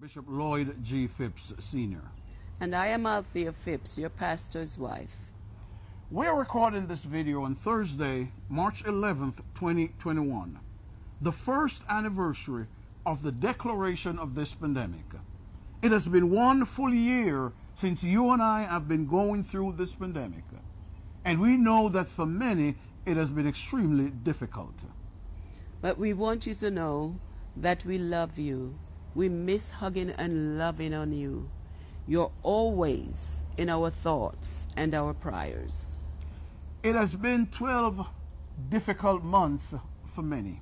Bishop Lloyd G. Phipps, Sr. And I am Althea Phipps, your pastor's wife. We're recording this video on Thursday, March 11th, 2021, the first anniversary of the declaration of this pandemic. It has been one full year since you and I have been going through this pandemic, and we know that for many it has been extremely difficult. But we want you to know that we love you. We miss hugging and loving on you. You're always in our thoughts and our prayers. It has been 12 difficult months for many.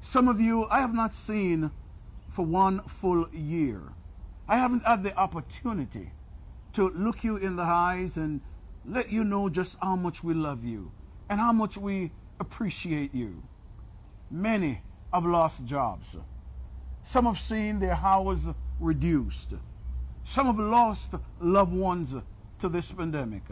Some of you I have not seen for one full year. I haven't had the opportunity to look you in the eyes and let you know just how much we love you and how much we appreciate you. Many have lost jobs. Some have seen their hours reduced. Some have lost loved ones to this pandemic.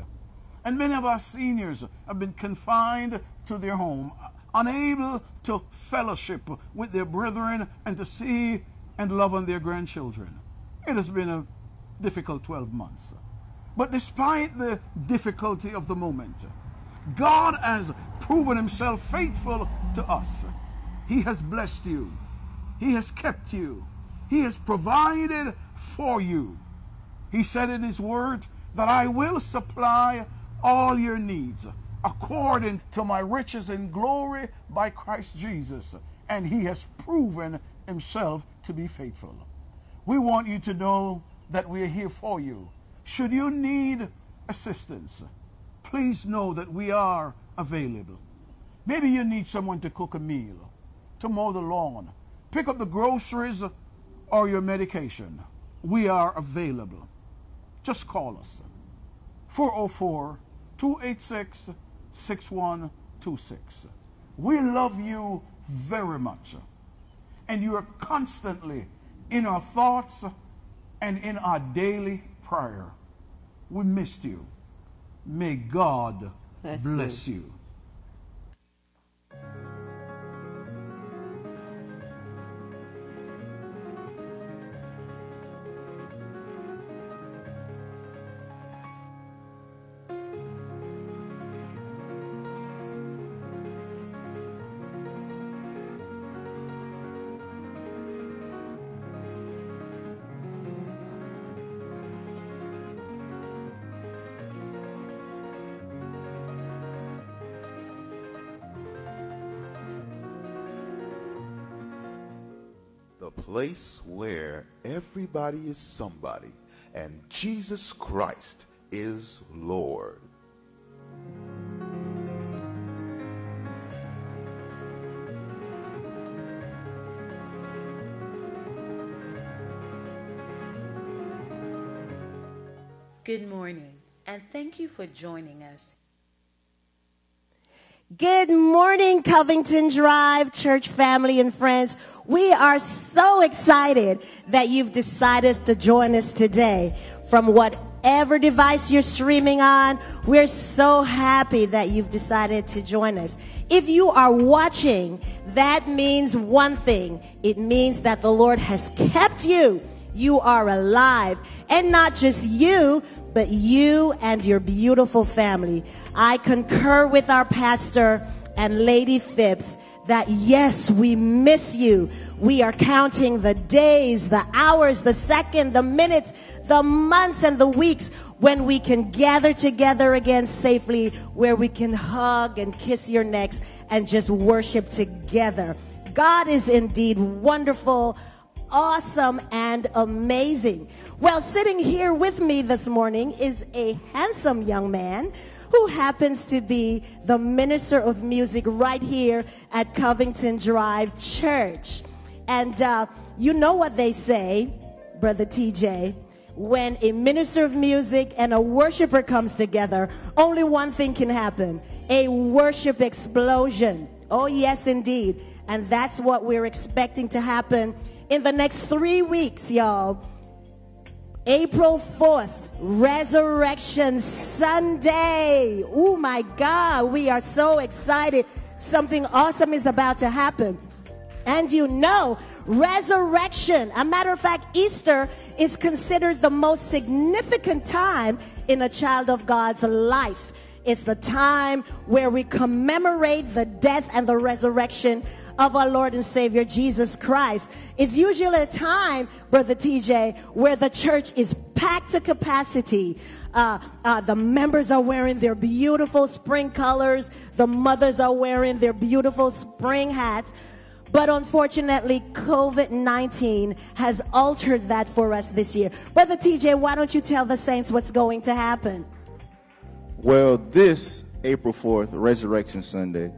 And many of our seniors have been confined to their home, unable to fellowship with their brethren and to see and love on their grandchildren. It has been a difficult 12 months. But despite the difficulty of the moment, God has proven himself faithful to us. He has blessed you. He has kept you. He has provided for you. He said in his word that I will supply all your needs according to my riches and glory by Christ Jesus. And he has proven himself to be faithful. We want you to know that we are here for you. Should you need assistance, please know that we are available. Maybe you need someone to cook a meal, to mow the lawn, pick up the groceries, or your medication. We are available. Just call us. 404 286 6126. We love you very much. And you are constantly in our thoughts and in our daily prayer. We missed you. May God Bless bless, you. you. Place where everybody is somebody and Jesus Christ is Lord. Good morning, and thank you for joining us. Good morning, Covington Drive church family and friends. We are so excited that you've decided to join us today from whatever device you're streaming on. We're so happy that you've decided to join us. If you are watching, that means one thing. It means that the Lord has kept you. You are alive. And not just you, but you and your beautiful family. I concur with our pastor and Lady Phipps that yes, we miss you. We are counting the days, the hours, the second, the minutes, the months, and the weeks when we can gather together again safely, where we can hug and kiss your necks and just worship together. God is indeed wonderful awesome and amazing. Well, sitting here with me this morning is a handsome young man who happens to be the minister of music right here at Covington Drive Church. And uh, you know what they say, Brother TJ. When a minister of music and a worshiper comes together, only one thing can happen a worship explosion. Oh, yes, indeed. And that's what we're expecting to happen in the next three weeks, y'all. April 4th, Resurrection Sunday. Oh my God, we are so excited. Something awesome is about to happen. And you know, resurrection, a matter of fact, Easter is considered the most significant time in a child of God's life. It's the time where we commemorate the death and the resurrection of our Lord and Savior Jesus Christ. It's usually a time, Brother TJ, where the church is packed to capacity. Uh, uh, the members are wearing their beautiful spring colors. The mothers are wearing their beautiful spring hats. But unfortunately, COVID 19 has altered that for us this year. Brother TJ, why don't you tell the saints what's going to happen? Well, this April 4th, Resurrection Sunday,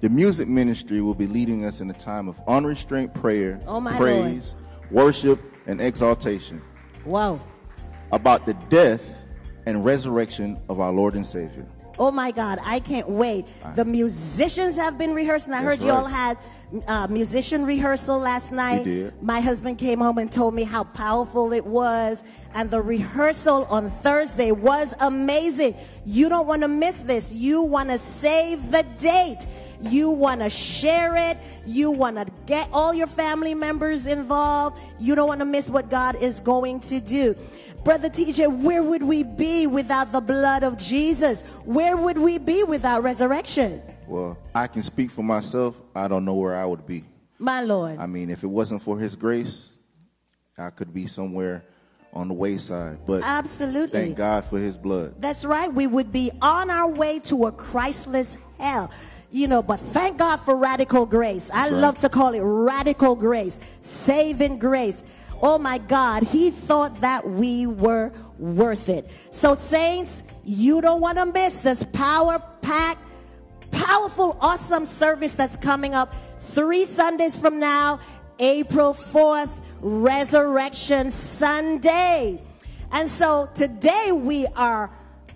the music ministry will be leading us in a time of unrestrained prayer, Oh, my praise, worship, and exaltation Wow. about the death and resurrection of our Lord and Savior. Oh my God, I can't wait. The musicians have been rehearsing. I heard That's you all right. had uh, musician rehearsal last night. My husband came home and told me how powerful it was. And the rehearsal on Thursday was amazing. You don't want to miss this. You want to save the date. You want to share it. You want to get all your family members involved. You don't want to miss what God is going to do. Brother TJ, where would we be without the blood of Jesus? Where would we be without resurrection? Well, I can speak for myself. I don't know where I would be. My Lord. I mean, if it wasn't for His grace, I could be somewhere on the wayside. But Absolutely. thank God for His blood. That's right. We would be on our way to a Christless hell. You know, but thank God for radical grace. I right. love to call it radical grace, saving grace. Oh my God, He thought that we were worth it. So, saints, you don't want to miss this power packed, powerful, awesome service that's coming up three Sundays from now, April 4th, Resurrection Sunday. And so today we are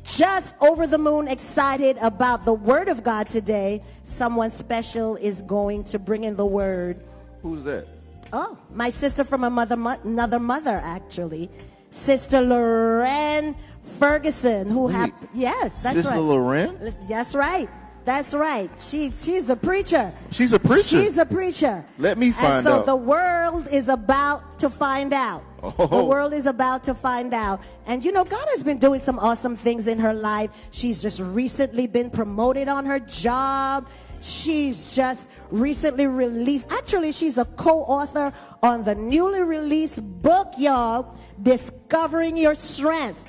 just over the moon excited about the Word of God today. Someone special is going to bring in the Word. Who's that? Oh, my sister from a mother, mo- another mother, actually. Sister Lorraine Ferguson, who hap- yes, that's Sister right. Lorraine? That's right. That's right. She she's a preacher. She's a preacher. She's a preacher. Let me And find so out. the world is about to find out. The Oh. world is about to find out. And you know, God has been doing some awesome things in her life. She's just recently been promoted on her job. She's just recently released. Actually, she's a co-author on the newly released book, y'all, Discovering Your Strength.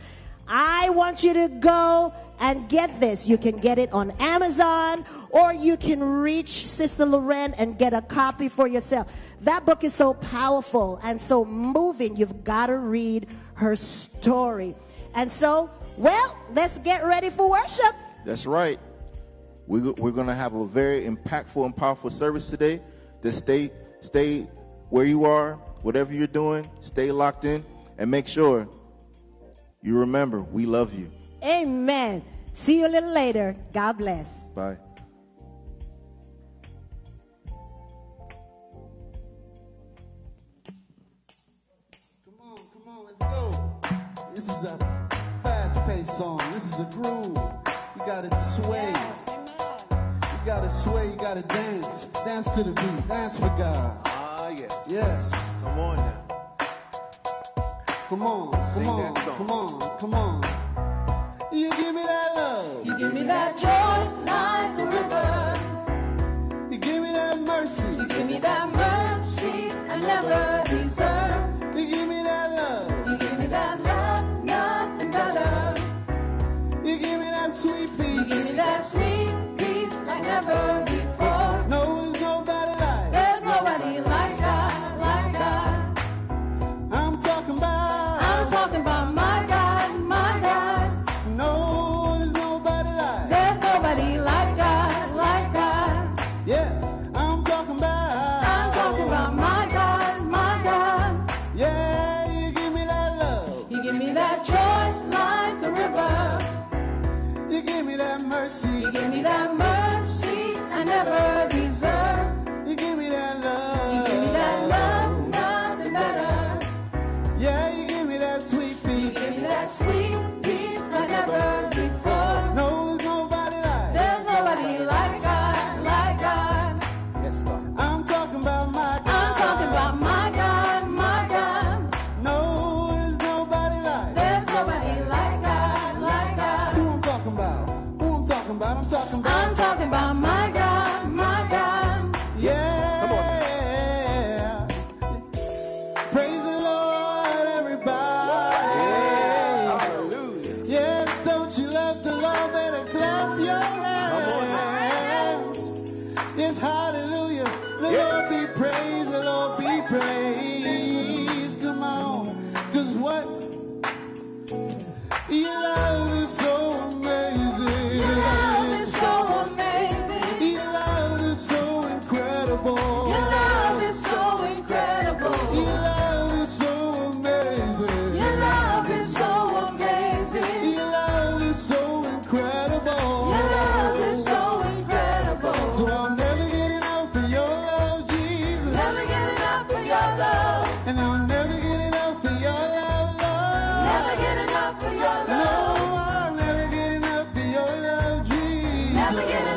I want you to go and get this. You can get it on Amazon or you can reach Sister Loren and get a copy for yourself. That book is so powerful and so moving. You've got to read her story. And so, well, let's get ready for worship. That's right. We, we're going to have a very impactful and powerful service today. Just stay, stay where you are, whatever you're doing, stay locked in, and make sure you remember we love you. Amen. See you a little later. God bless. Bye. Come on, come on, let's go. This is a fast-paced song. This is a groove. You gotta sway. You gotta sway. You gotta dance. Dance to the beat. Dance for God. Ah, yes. Yes. Come on now. Come on, come Sing on, come on, come on. You give me that love. You give me that joy like a river. You give me that mercy. You give me that mercy I never Abigail.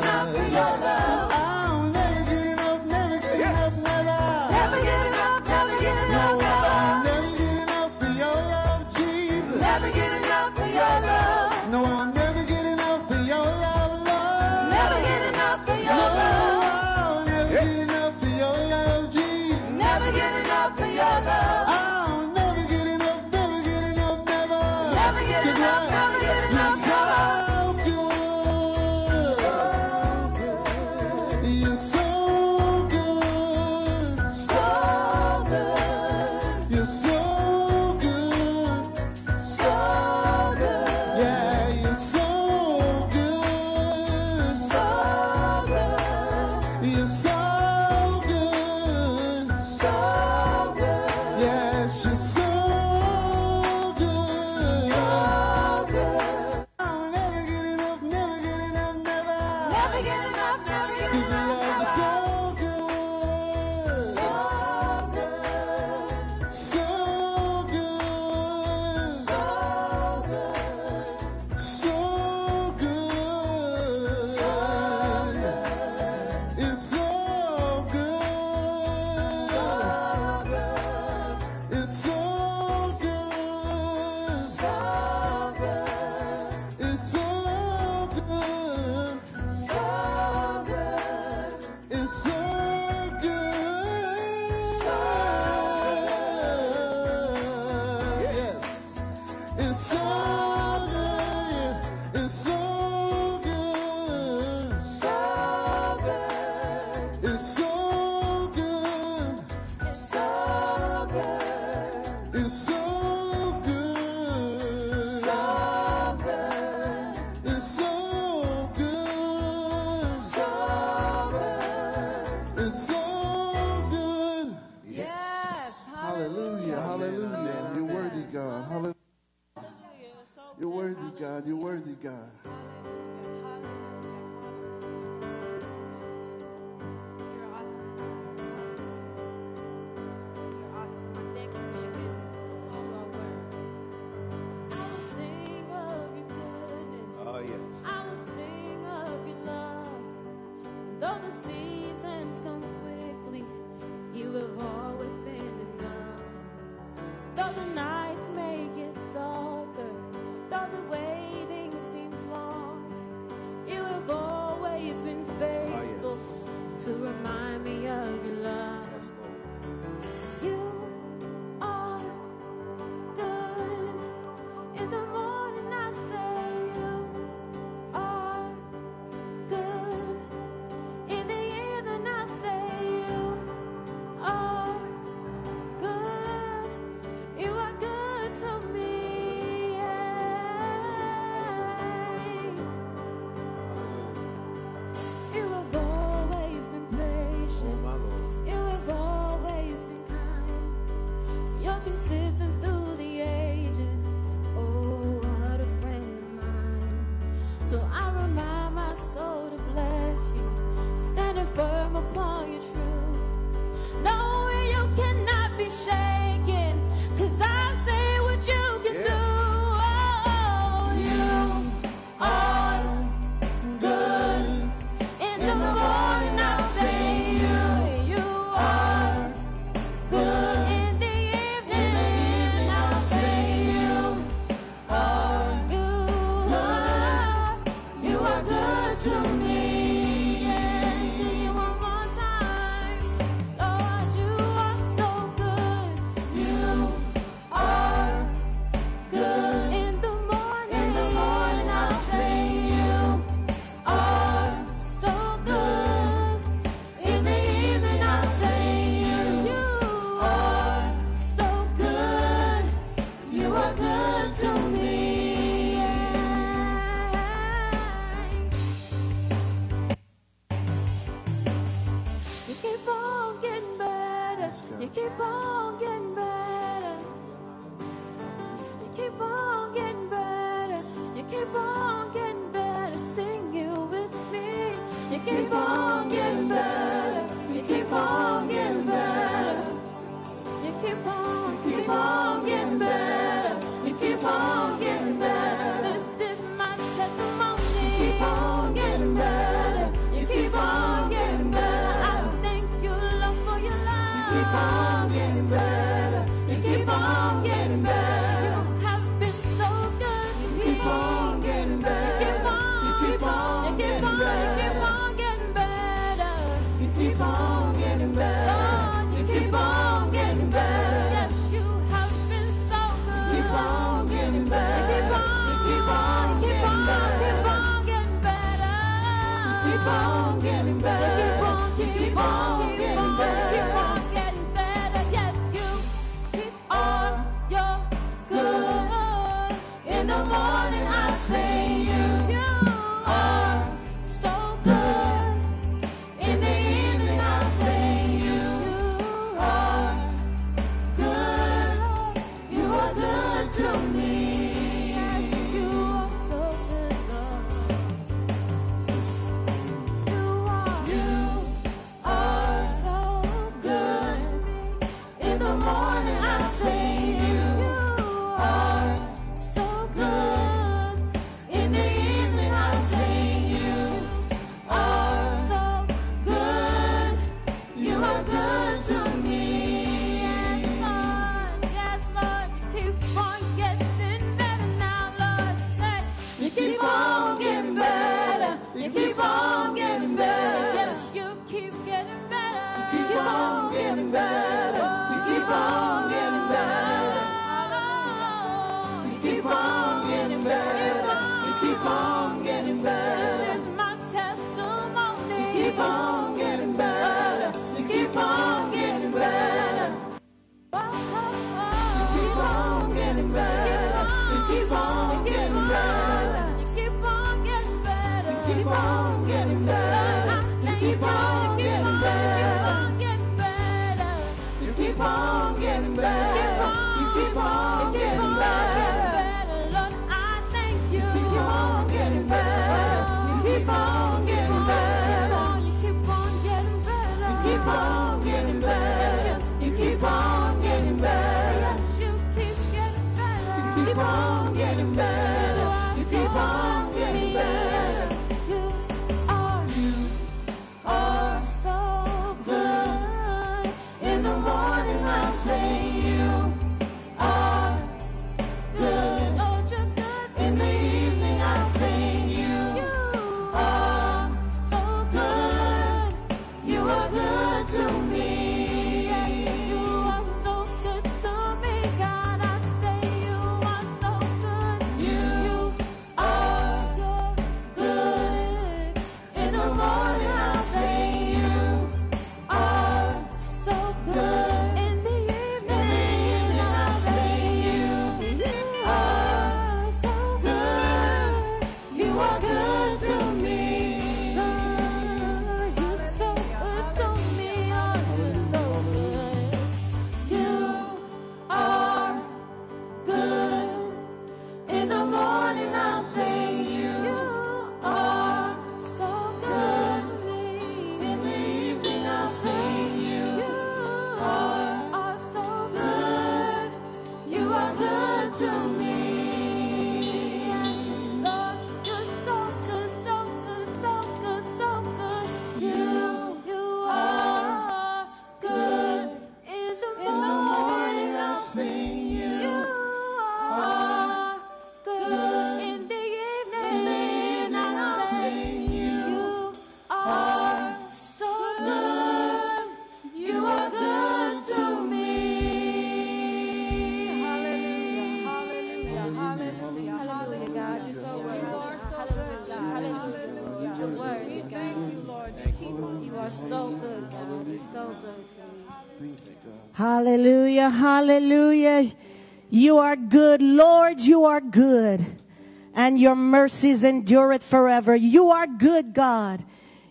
Hallelujah, hallelujah. You are good, Lord, you are good, and your mercies endureth forever. You are good, God.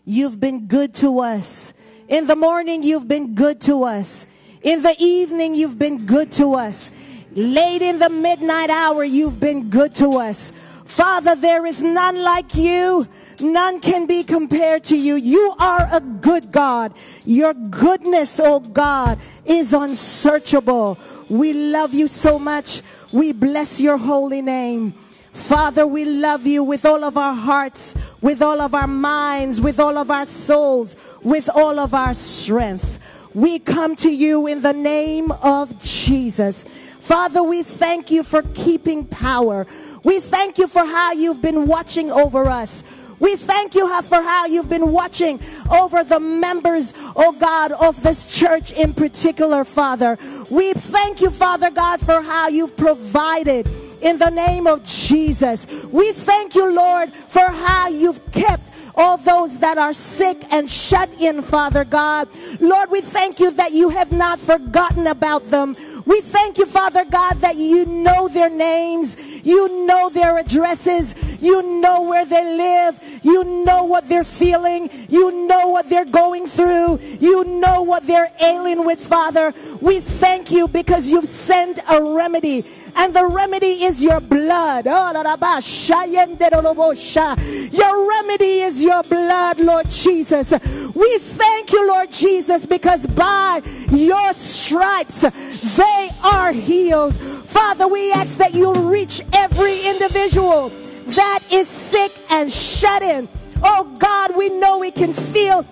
You've been good to us. In the morning, you've been good to us. In the evening, you've been good to us. Late in the midnight hour, you've been good to us. Father, there is none like you. None can be compared to you. You are a good God. Your goodness, oh God, is unsearchable. We love you so much. We bless your holy name. Father, we love you with all of our hearts, with all of our minds, with all of our souls, with all of our strength. We come to you in the name of Jesus. Father, we thank you for keeping power. We thank you for how you've been watching over us. We thank you for how you've been watching over the members, oh God, of this church in particular, Father. We thank you, Father God, for how you've provided in the name of Jesus. We thank you, Lord, for how you've kept all those that are sick and shut in, Father God. Lord, we thank you that you have not forgotten about them. We thank you, Father God, that you know their names, you know their addresses, you know where they live, you know what they're feeling, you know what they're going through, you know what they're ailing with, Father. We thank you because you've sent a remedy and the remedy is your blood. Oh. Your remedy is your blood, Lord Jesus. We thank you, Lord Jesus, because by your stripes they are healed. Father, we ask that you reach every individual that is sick and shut in. Oh God, we know we can feel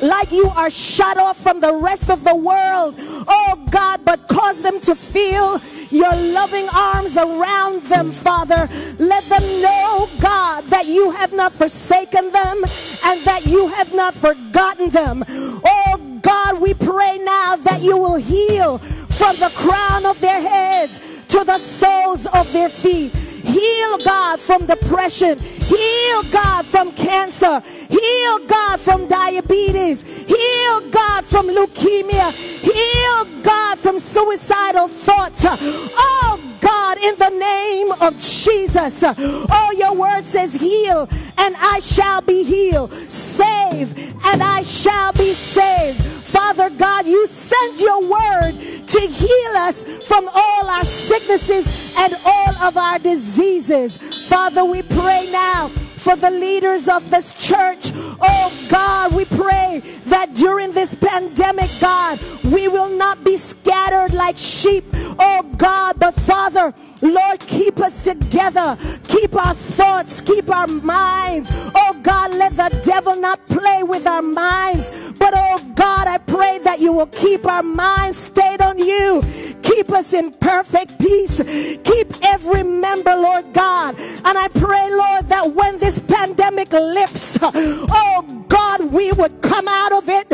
like you are shut off from the rest of the world. Oh God, but cause them to feel your loving arms around them, Father. Let them know, God, that you have not forsaken them and that you have not forgotten them. Oh God, we pray now that you will heal from the crown of their heads to the soles of their feet. Heal, God, from depression. Heal, God, from cancer. Heal, God, from diabetes. Heal, God, from leukemia. Heal, God, from suicidal thoughts. Oh, God, in the name of Jesus. Oh, your word says, heal and I shall be healed. Save and I shall be saved. Father God, you sent your word to heal us from all our sicknesses and all of our diseases. Father, we pray now for the leaders of this church. Oh God, we pray that during this pandemic, God, we will not be scattered like sheep. Oh God, but Father, Lord, keep us together. Keep our thoughts, keep our minds. Oh God, let the devil not play with our minds. But oh God, I pray that you will keep our minds stayed on you. Keep us in perfect peace. Keep every member, Lord God. And I pray, Lord, that when this pandemic lifts, oh God, we would come out of it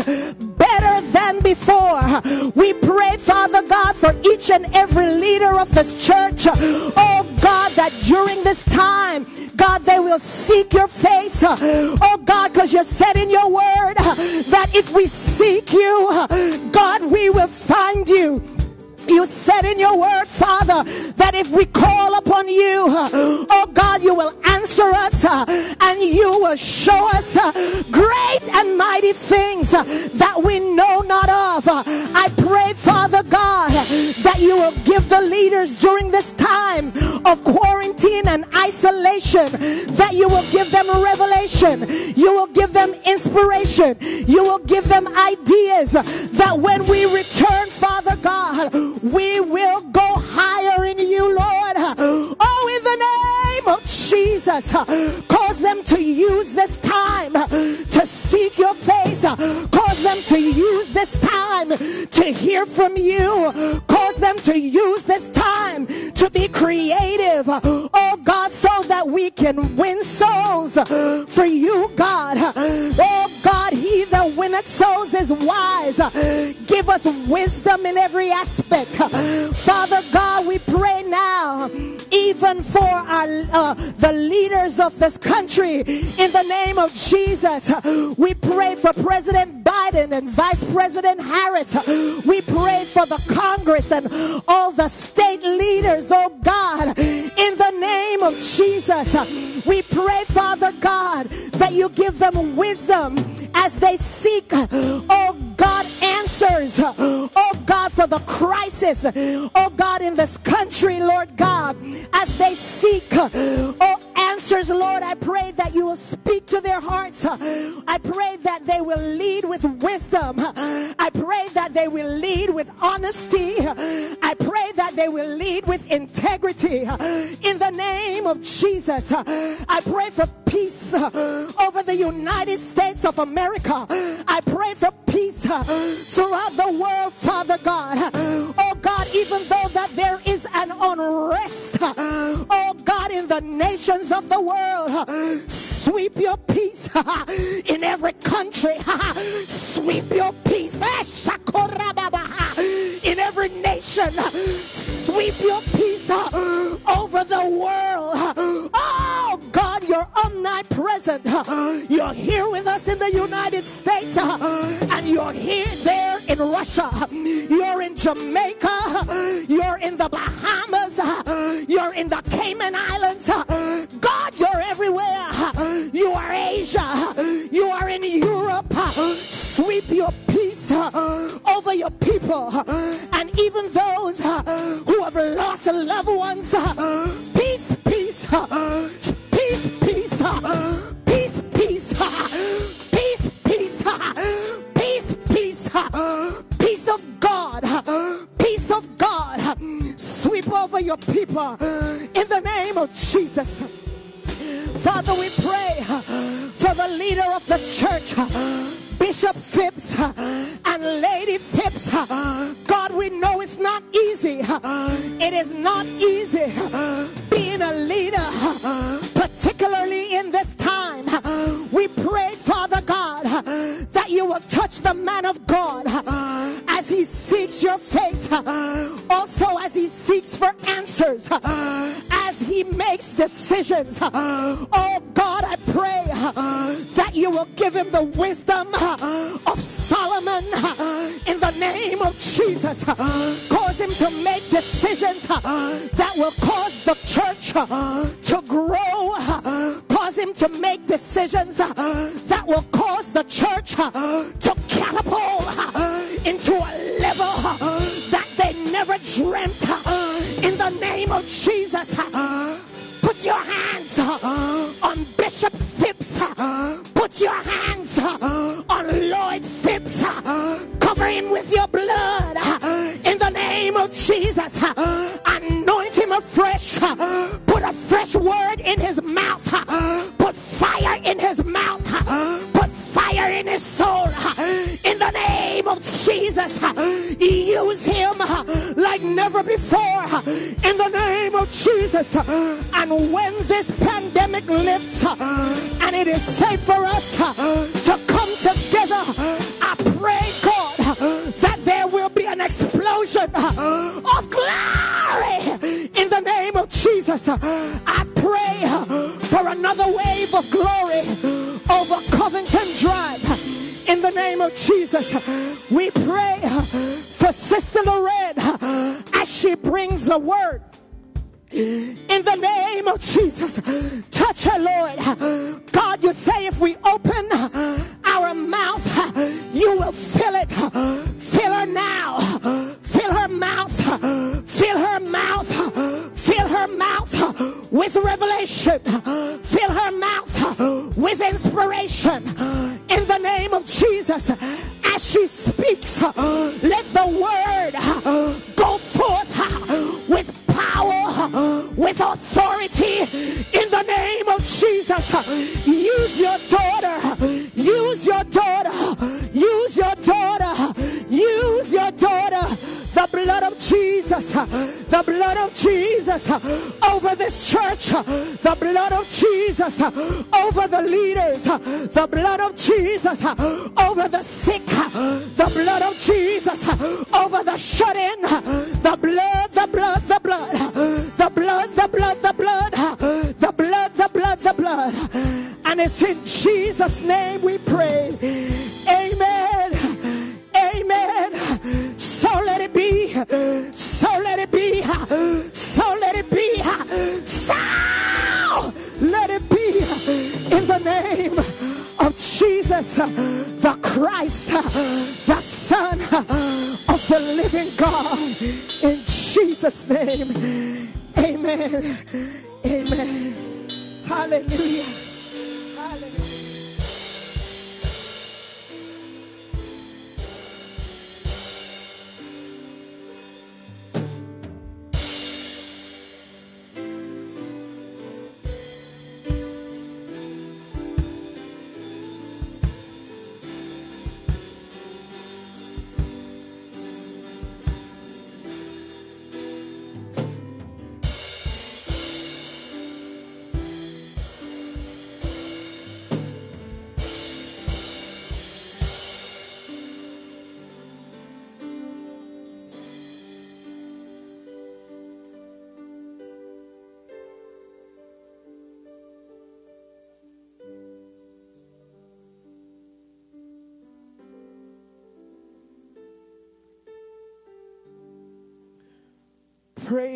better than before. We pray, Father God, for each and every leader of this church. Oh God, that during this time, God, they will seek your face. Oh God, because you said in your word that if we seek you, God, we will find you. You said in your word, Father, that if we call upon you, oh God, you will answer us uh, and you will show us uh, great and mighty things that we know not of. I pray, Father God, that you will give the leaders during this time of quarantine and isolation, that you will give them revelation, you will give them inspiration, you will give them ideas that when we return, Father God, we will go higher in you, Lord. Oh, in the name of Jesus, cause them to use this time seek your face, cause them to use this time to hear from you, cause them to use this time to be creative, oh God, so that we can win souls for you, God. Oh God, he that winneth souls is wise. Give us wisdom in every aspect. Father God, we pray now, even for our uh, the leaders of this country, in the name of Jesus. We pray for President Biden and Vice President Harris. We pray for the Congress and all the state leaders, oh God, in the name of Jesus. We pray, Father God, that you give them wisdom as they seek, oh God, answers, oh God, for the crisis, oh God, in this country, Lord God, as they seek, oh answers, Lord, I pray that you will speak to their hearts. I pray that they will lead with wisdom. I pray that they will lead with honesty. I pray that they will lead with integrity. In the name of Jesus, I pray for peace over the United States of America. I pray for peace throughout the world, Father God. Oh God, even though that there is an unrest, oh God, in the nations of the world, sweep your peace in every country. Sweep your peace eh, in every nation. Sweep your peace over the world. Oh you're omnipresent. You're here with us in the United States, and you're here there in Russia. You're in Jamaica. You're in the Bahamas. You're in the Cayman Islands. God, you're everywhere. You are Asia. You are in Europe. Sweep your peace over your people and even those who have lost loved ones. Peace, peace, peace, peace, uh, peace, peace, uh, peace, peace, uh, peace, peace, peace of God, peace of God. Sweep over your people in the name of Jesus. Father, we pray for the leader of the church, Bishop Phipps and Lady Phipps. God, we know it's not easy. It is not easy being a leader, particularly in this time. We pray, Father God, that you will touch the man of God as he seeks your face, also as he seeks for answers, as he makes decisions. Oh God, I pray uh, that you will give him the wisdom uh, of Solomon uh, in the name of Jesus. Cause him to make decisions that will cause the church to grow. Cause him to make decisions that will cause the church to catapult into a level that they never dreamt. In the name of Jesus, put your hands uh, on Bishop Phipps. Uh, put your hands uh, on Lloyd Phipps. Cover him with your blood. In the name of Jesus, anoint him afresh. Put a fresh word in his mouth. Put fire in his mouth. Put fire in his soul. In the name of Jesus, use him like never before. In the name of Jesus. And when this pandemic lifts and it is safe for us to come together, I pray, God, that there will be an explosion of glory in the name of Jesus. I pray for another wave of glory over Covington Drive. In the name of Jesus, we pray for Sister Lorraine as she brings the word. In the name of Jesus, touch her, Lord. God, you say if we open our mouth, you will fill it. Fill her now. Fill her mouth. Fill her mouth. Fill her mouth with revelation. Fill her mouth with inspiration. In the name of Jesus, as she speaks, let the word go forth with power, with authority in the name of Jesus. Use your daughter. Use your daughter. Use your daughter. Use your daughter. The blood of Jesus. The blood of Jesus over this church. The blood of Jesus over the leaders. The blood of Jesus over the sick. The blood of Jesus over the shut in. The blood, the blood, the blood. The blood, the blood, the blood. The blood, the blood, the blood. And it's in Jesus' name we pray. Amen. Amen. So let it be. So let it be. So let it be. So let it be. In the name of Jesus, the Christ, the Son of the living God. In Jesus' name. Amen. Amen. Hallelujah. Hallelujah.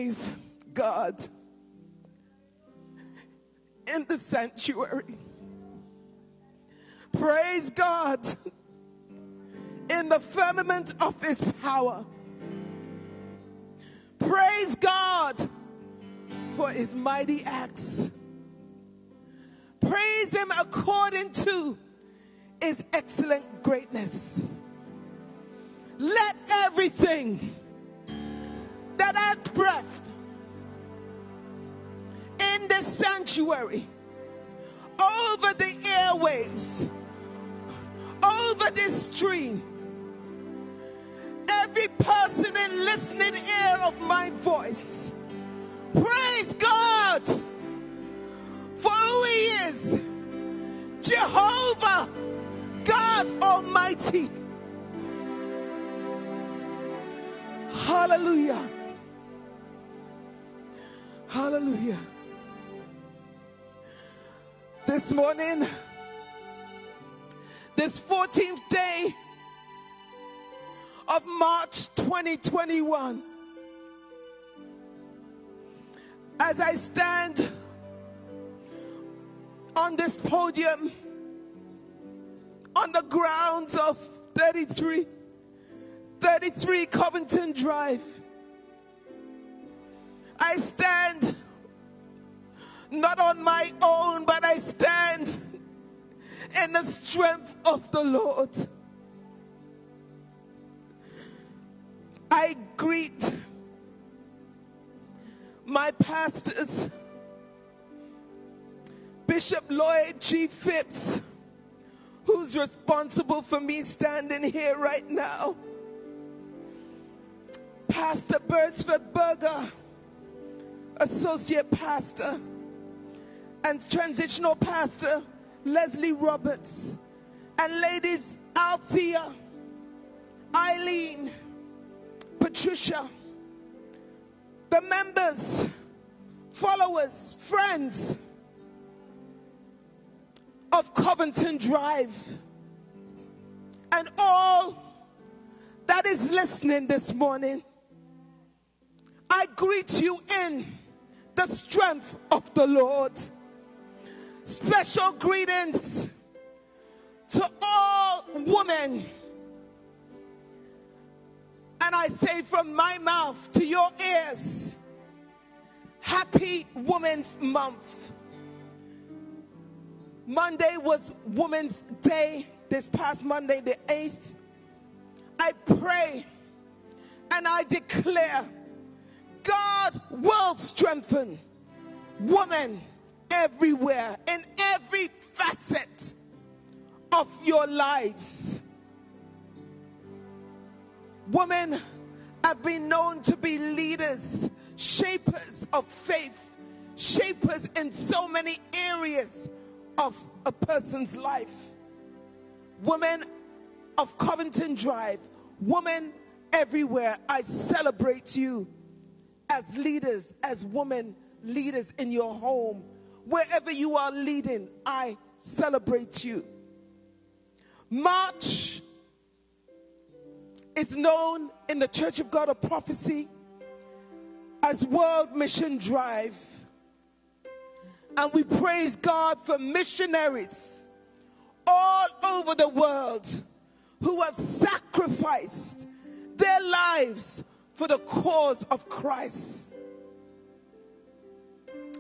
Praise God in the sanctuary. Praise God in the firmament of his power. Praise God for his mighty acts. Praise him according to his excellent greatness. Let everything that hath breath in the sanctuary, over the airwaves, over this stream, every person in listening ear of my voice, praise God for who He is Jehovah, God Almighty. Hallelujah. Hallelujah. This morning, this 14th day of March 2021, as I stand on this podium on the grounds of 33, 33 Covington Drive, I stand not on my own, but I stand in the strength of the Lord. I greet my pastors, Bishop Lloyd G. Phipps, who's responsible for me standing here right now, Pastor Beresford Berger, Associate Pastor, and Transitional Pastor Leslie Roberts, and ladies Althea, Eileen, Patricia, the members, followers, friends of Covington Drive, and all that is listening this morning. I greet you in the strength of the Lord. Special greetings to all women. And I say from my mouth to your ears, Happy Women's Month. Monday was Women's Day, this past Monday, the 8th. I pray and I declare God will strengthen women everywhere in every facet of your lives. Women have been known to be leaders, shapers of faith, shapers in so many areas of a person's life. Women of Covington Drive, women everywhere, I celebrate you as leaders, as women leaders in your home. Wherever you are leading, I celebrate you. March is known in the Church of God of Prophecy as World Mission Drive. And we praise God for missionaries all over the world who have sacrificed their lives for the cause of Christ.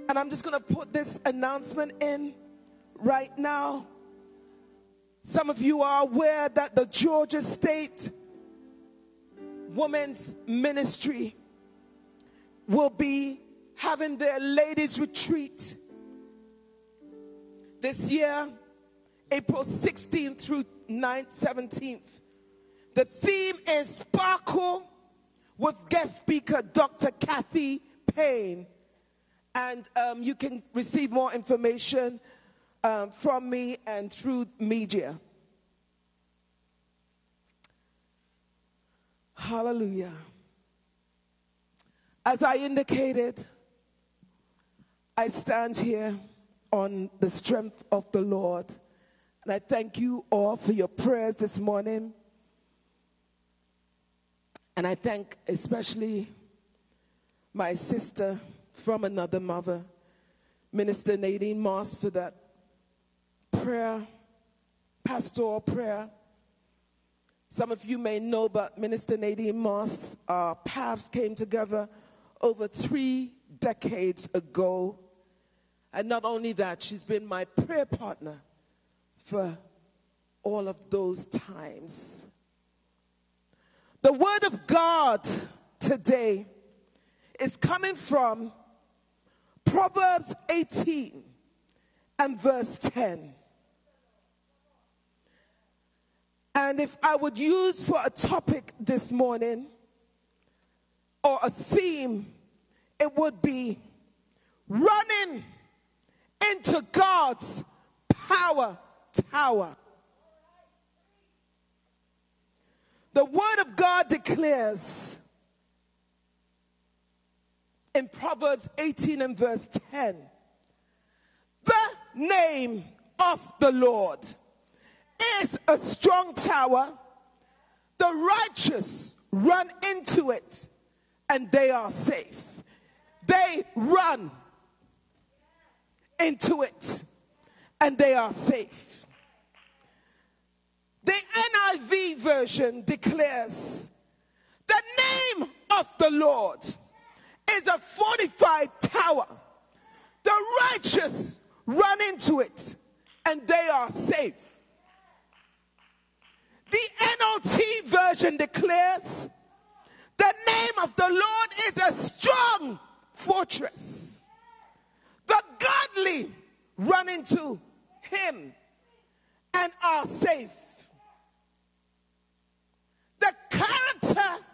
And I'm just going to put this announcement in right now. Some of you are aware that the Georgia State Women's Ministry will be having their ladies' retreat this year, April 16th through 9th, 17th. The theme is Sparkle with guest speaker Dr. Kathy Payne. And um, you can receive more information um, from me and through media. Hallelujah. As I indicated, I stand here on the strength of the Lord. And I thank you all for your prayers this morning. And I thank especially my sister from another mother, Minister Nadine Moss, for that prayer, pastoral prayer. Some of you may know, but Minister Nadine Moss, our paths came together over three decades ago. And not only that, she's been my prayer partner for all of those times. The Word of God today is coming from Proverbs 18 and verse 10. And if I would use for a topic this morning or a theme, it would be running into God's power tower. The Word of God declares in Proverbs 18 and verse 10 the name of the Lord is a strong tower. The righteous run into it and they are safe. They run into it and they are safe. The NIV version declares the name of the Lord is a fortified tower. The righteous run into it and they are safe. The NLT version declares the name of the Lord is a strong fortress. The godly run into him and are safe. The character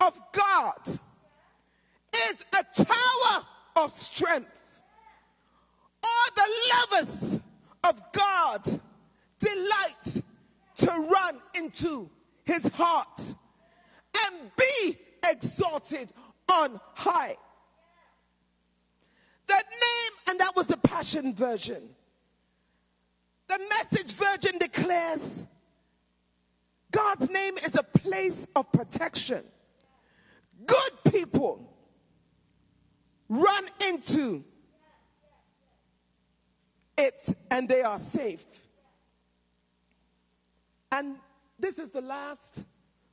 of God is a tower of strength. All the lovers of God delight to run into his heart and be exalted on high. The name, and that was the Passion Version. The Message Version declares God's name is a place of protection. Good people run into it and they are safe. And this is the last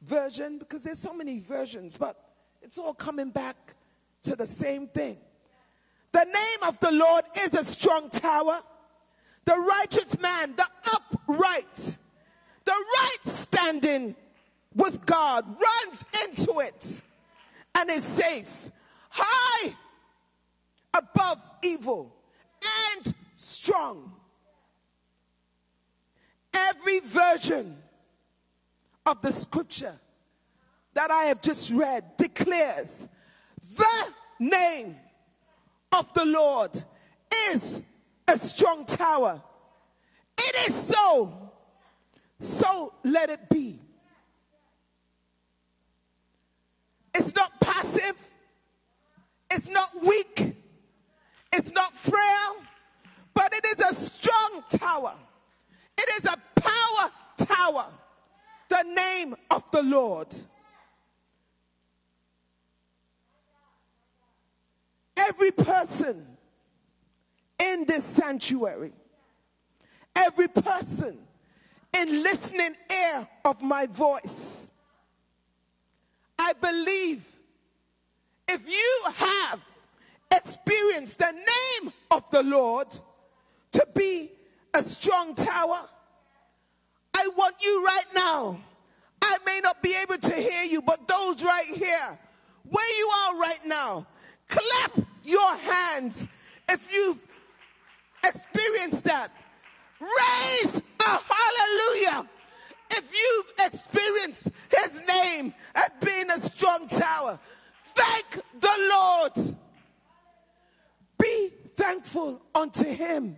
version because there's so many versions, but it's all coming back to the same thing. The name of the Lord is a strong tower. The righteous man, the upright, the right standing with God runs into it and is safe, high above evil and strong. Every version of the scripture that I have just read declares the name of the Lord is a strong tower. It is so. So let it be. It's not passive. It's not weak. It's not frail. But it is a strong tower. It is a power tower. The name of the Lord. Every person in this sanctuary, every person in listening ear of my voice, I believe if you have experienced the name of the Lord to be a strong tower, I want you right now. I may not be able to hear you, but those right here, where you are right now, clap your hands if you've experienced that. Raise a hallelujah if you've experienced his name as being a strong tower. Thank the Lord. Be thankful unto him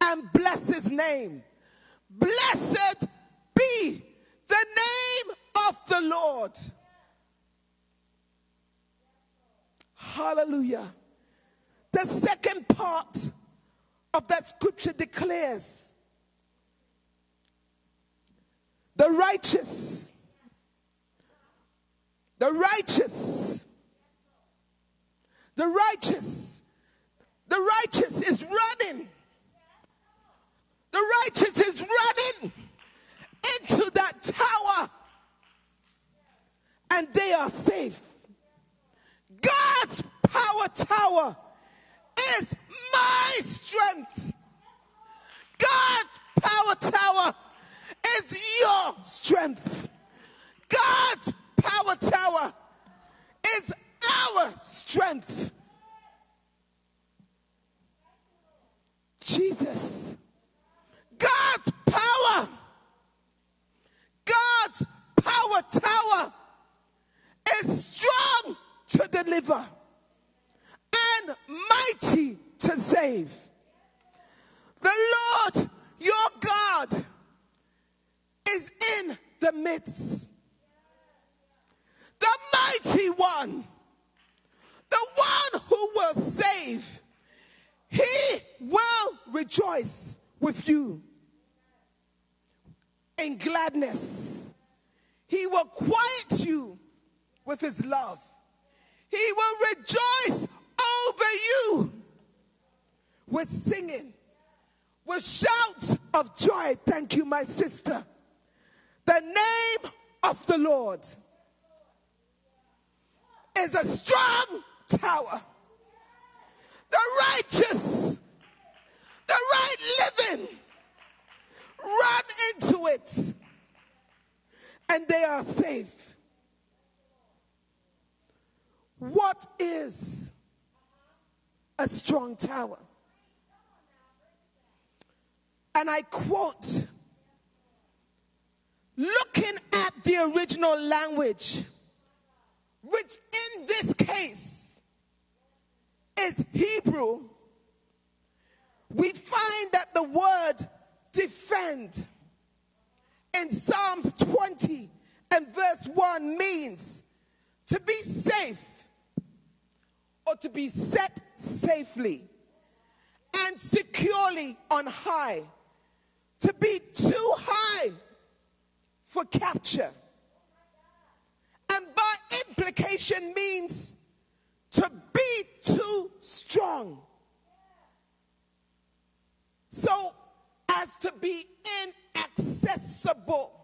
and bless his name. Blessed be the name of the Lord. Hallelujah. The second part of that scripture declares the righteous, the righteous, the righteous, the righteous is running. The righteous is running into that tower and they are safe. God's power tower is my strength. God's power tower is your strength. God's power tower is our strength. Jesus. God's power. God's power tower is strong to deliver and mighty to save. The Lord your God is in the midst. The mighty one, the one who will save, he will rejoice with you in gladness. He will quiet you with his love. He will rejoice over you with singing, with shouts of joy. Thank you, my sister. The name of the Lord is a strong tower. The righteous, the right living, run into it and they are safe. What is a strong tower? And I quote, looking at the original language, which in this case is Hebrew, we find that the word defend in Psalms 20 and verse 1 means to be safe or to be set safely and securely on high, to be too high for capture. And by implication means to be too strong. So as to be inaccessible.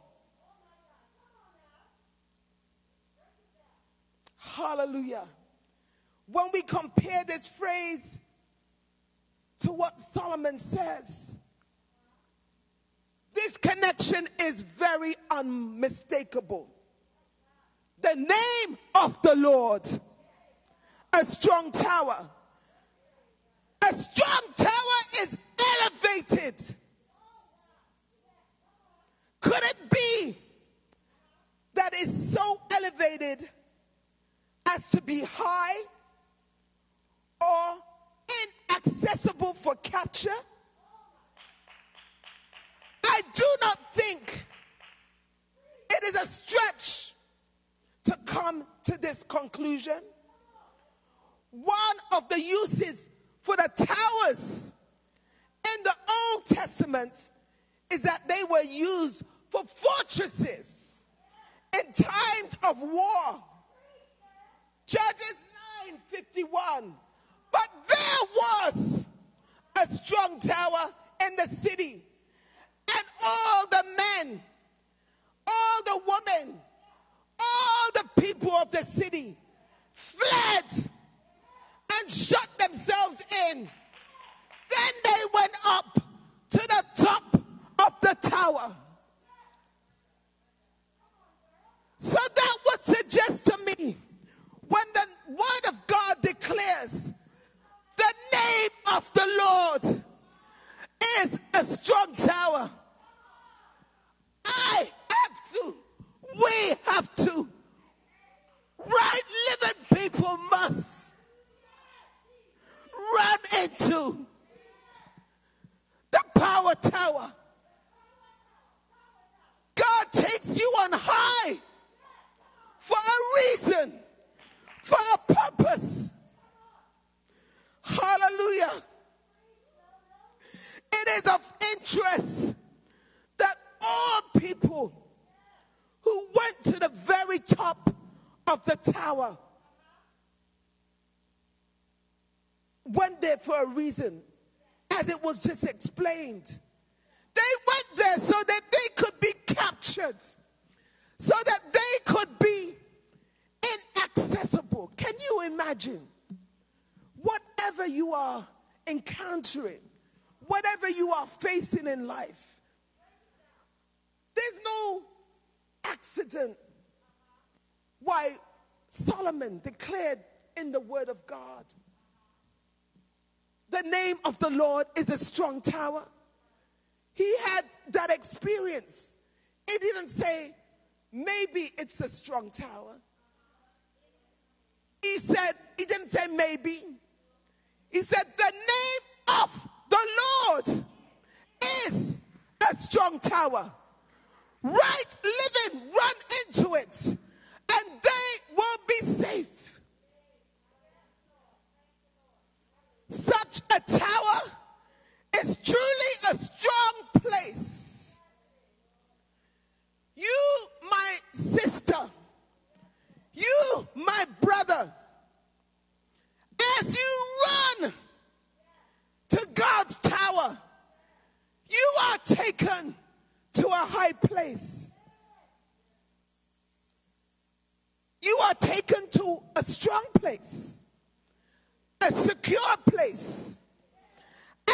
Hallelujah. When we compare this phrase to what Solomon says, this connection is very unmistakable. The name of the Lord, a strong tower. A strong tower is elevated. Could it be that it's so elevated as to be high or inaccessible for capture? I do not think it is a stretch to come to this conclusion. One of the uses for the towers in the Old Testament is that they were used for fortresses in times of war. Judges 9:51. But there was a strong tower in the city, and all the men, all the women, all the people of the city fled and shut themselves in. Then they went up to the top of the tower. So that would suggest to me when the word of God declares the name of the Lord is a strong tower. I have to, we have to, right living people must run into the power tower. God takes you on high for a reason, for a purpose. Hallelujah. It is of interest that all people who went to the very top of the tower went there for a reason, as it was just explained. They went there so that they could be captured, so that they could be inaccessible. Can you imagine? Whatever you are encountering, whatever you are facing in life, there's no accident why Solomon declared in the Word of God the name of the Lord is a strong tower. He had that experience. He didn't say, maybe it's a strong tower. He said, he didn't say maybe. He said, the name of the Lord is a strong tower. Right living, run into it, and they will be safe. Such a tower is truly a strong place. You, my sister, you, my brother, as you run to God's tower, you are taken to a high place. You are taken to a strong place, a secure place.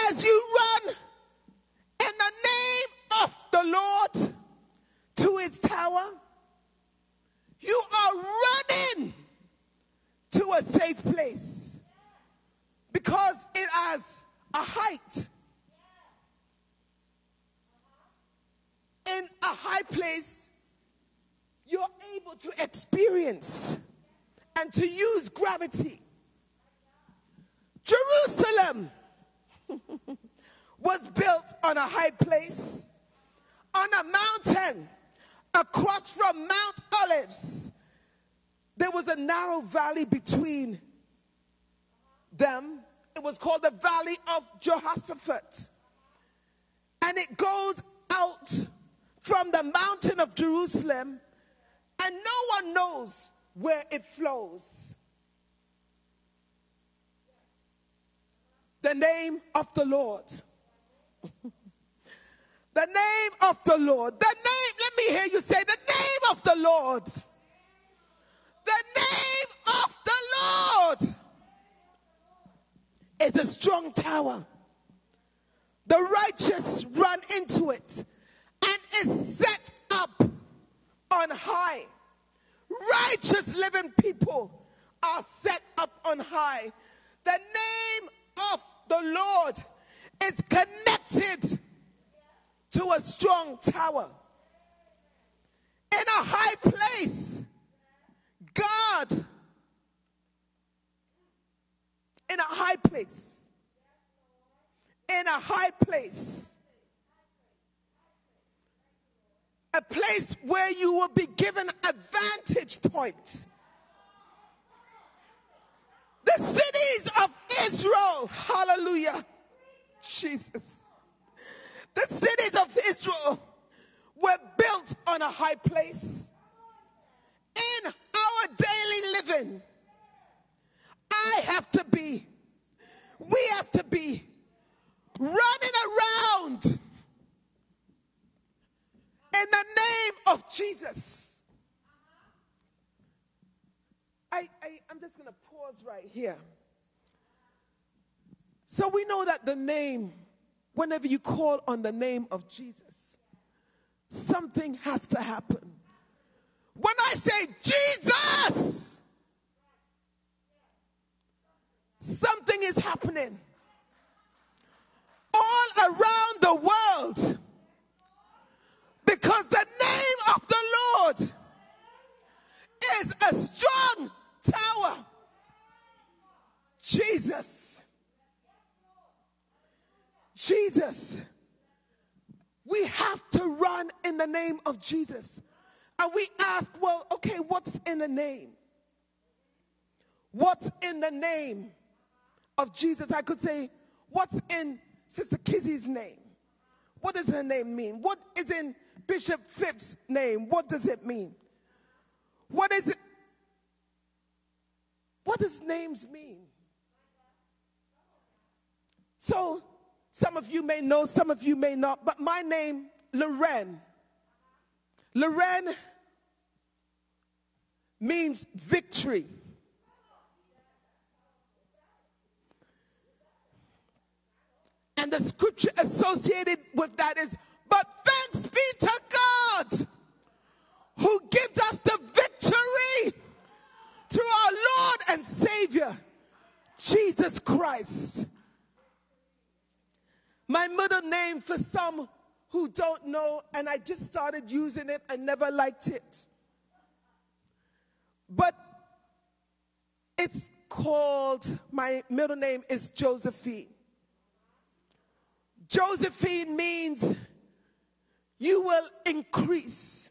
As you run in the name of the Lord to his tower, you are running to a safe place because it has a height. In a high place, you're able to experience and to use gravity. Jerusalem was built on a high place, on a mountain, across from Mount Olives. There was a narrow valley between them. It was called the Valley of Jehoshaphat. And it goes out from the mountain of Jerusalem, and no one knows where it flows. The name of the Lord. the name of the Lord. The name, let me hear you say, the name of the Lord. The name of the Lord is a strong tower. The righteous run into it and is set up on high. Righteous living people are set up on high. The name of the Lord is connected to a strong tower. In a high place, God, in a high place, in a high place, a place where you will be given a vantage point. The cities of Israel, hallelujah, Jesus. The cities of Israel were built on a high place. In our daily living, I have to be, we have to be running around in the name of Jesus. I, I, I'm just going to pause right here. So we know that the name, whenever you call on the name of Jesus, something has to happen. When I say Jesus, something is happening all around the world because the name of the Lord is a strong tower. Jesus. Jesus. We have to run in the name of Jesus. And we ask, well, okay, what's in the name? What's in the name of Jesus? I could say, what's in Sister Kizzy's name? What does her name mean? What is in Bishop Phipps' name? What does it mean? What is it? What does names mean? So, some of you may know, some of you may not, but my name, Loren. Loren means victory. And the scripture associated with that is, but thanks be to God who gives us the victory through our Lord and Savior, Jesus Christ. My middle name, for some who don't know, and I just started using it, I never liked it. But it's called, my middle name is Josephine. Josephine means you will increase.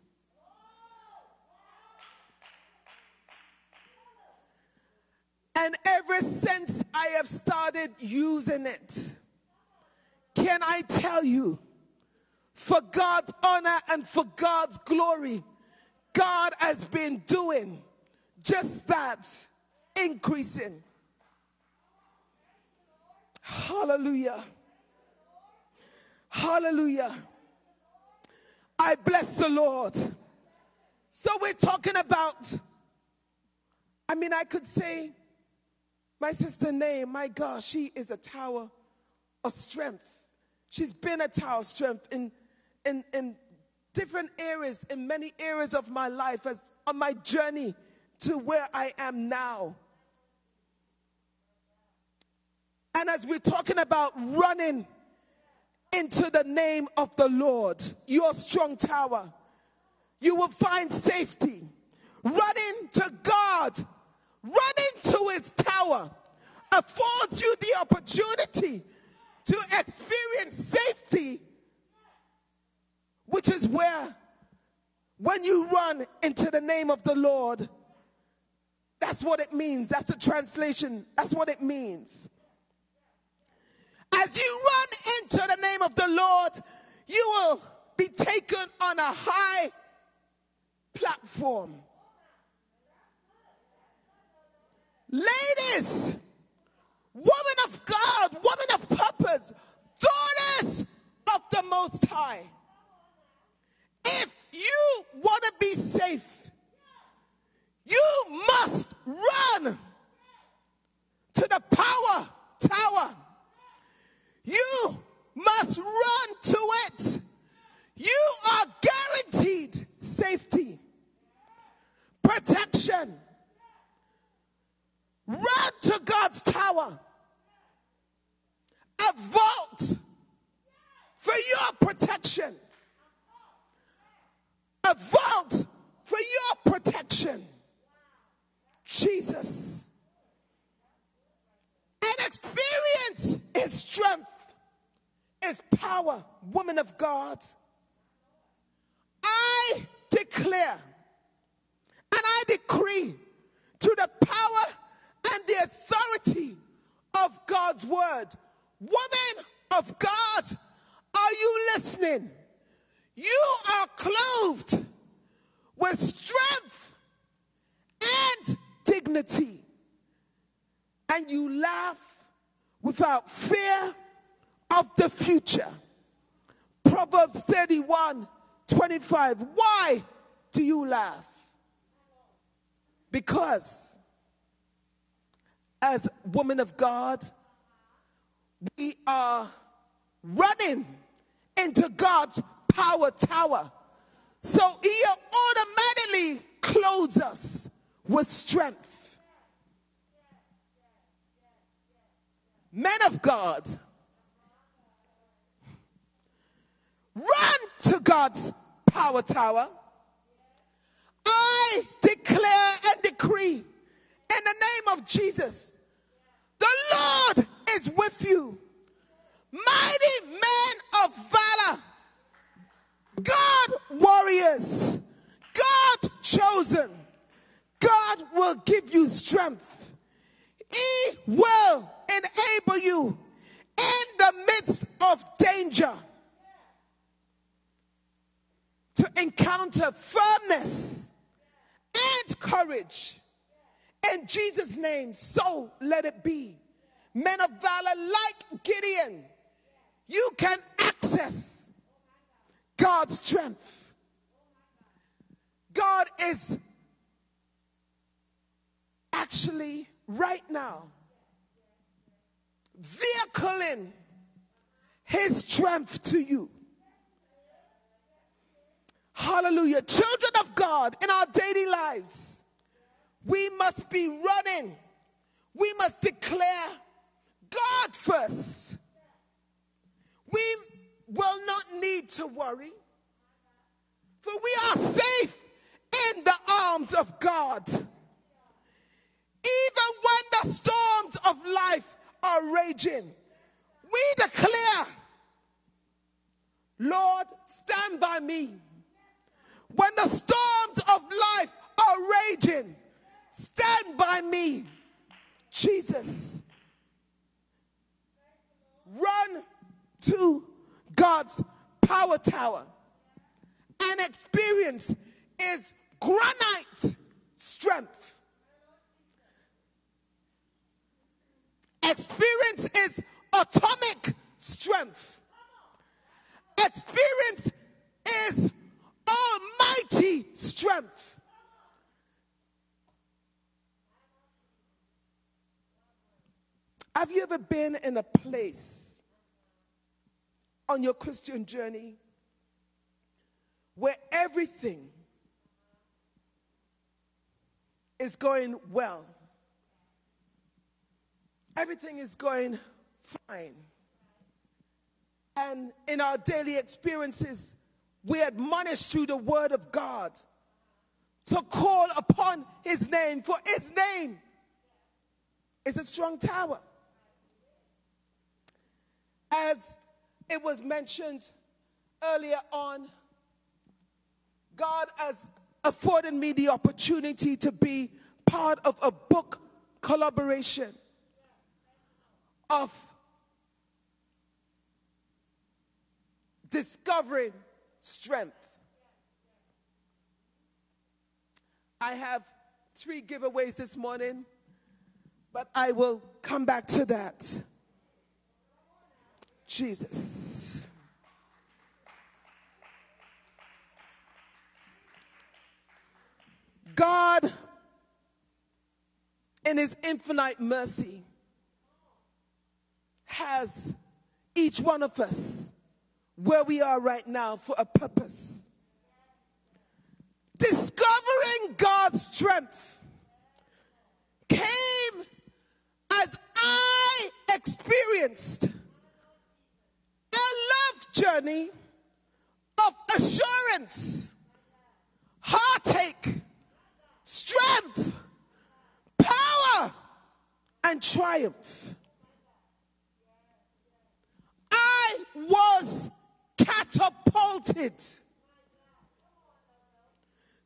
And ever since I have started using it, Can I tell you, for God's honor and for God's glory, God has been doing just that, increasing. Hallelujah. Hallelujah. I bless the Lord. So we're talking about, I mean, I could say, my sister name, my God, she is a tower of strength. She's been a tower of strength in, in, in different areas, in many areas of my life, as on my journey to where I am now. And as we're talking about running into the name of the Lord, your strong tower, you will find safety. Running to God, running to his tower affords you the opportunity to experience safety, which is where, when you run into the name of the Lord, that's what it means. That's the translation. That's what it means. As you run into the name of the Lord, you will be taken on a high platform. Ladies, women of God, women of purpose, daughters of the Most High, if you want to be safe, you must run to the power tower. You must run to it. You are guaranteed safety, protection. Run to God's tower. A vault for your protection. A vault for your protection. Jesus. And experience his strength, his power, woman of God. I declare and I decree to the power and the authority of God's word. Woman of God, are you listening? You are clothed with strength and dignity. And you laugh without fear of the future. Proverbs 31 25. Why do you laugh? Because as women of God, we are running into God's power tower. So he automatically clothes us with strength. Men of God, run to God's power tower. I declare and decree in the name of Jesus, the Lord is with you. Mighty men of valor, God warriors, God chosen. God will give you strength. He will enable you in the midst of danger to encounter firmness and courage. In Jesus' name, so let it be. Men of valor like Gideon, you can access God's strength. God is actually right now vehicling his strength to you. Hallelujah. Children of God, in our daily lives, we must be running. We must declare God first. We will not need to worry, for we are safe in the arms of God. Even when the storms of life are raging, we declare, Lord, stand by me. When the storms of life are raging, stand by me. Jesus. Run to God's power tower and experience is granite strength. Experience is atomic strength. Experience is almighty strength. Have you ever been in a place on your Christian journey where everything is going well? Everything is going fine. And in our daily experiences, we admonish through the word of God to call upon his name, for his name is a strong tower. As it was mentioned earlier on, God has afforded me the opportunity to be part of a book collaboration of discovering strength. I have three giveaways this morning, but I will come back to that. Jesus. God, in His infinite mercy, has each one of us where we are right now for a purpose. Discovering God's strength came as I experienced a love journey of assurance, heartache, strength, power, and triumph. I was catapulted.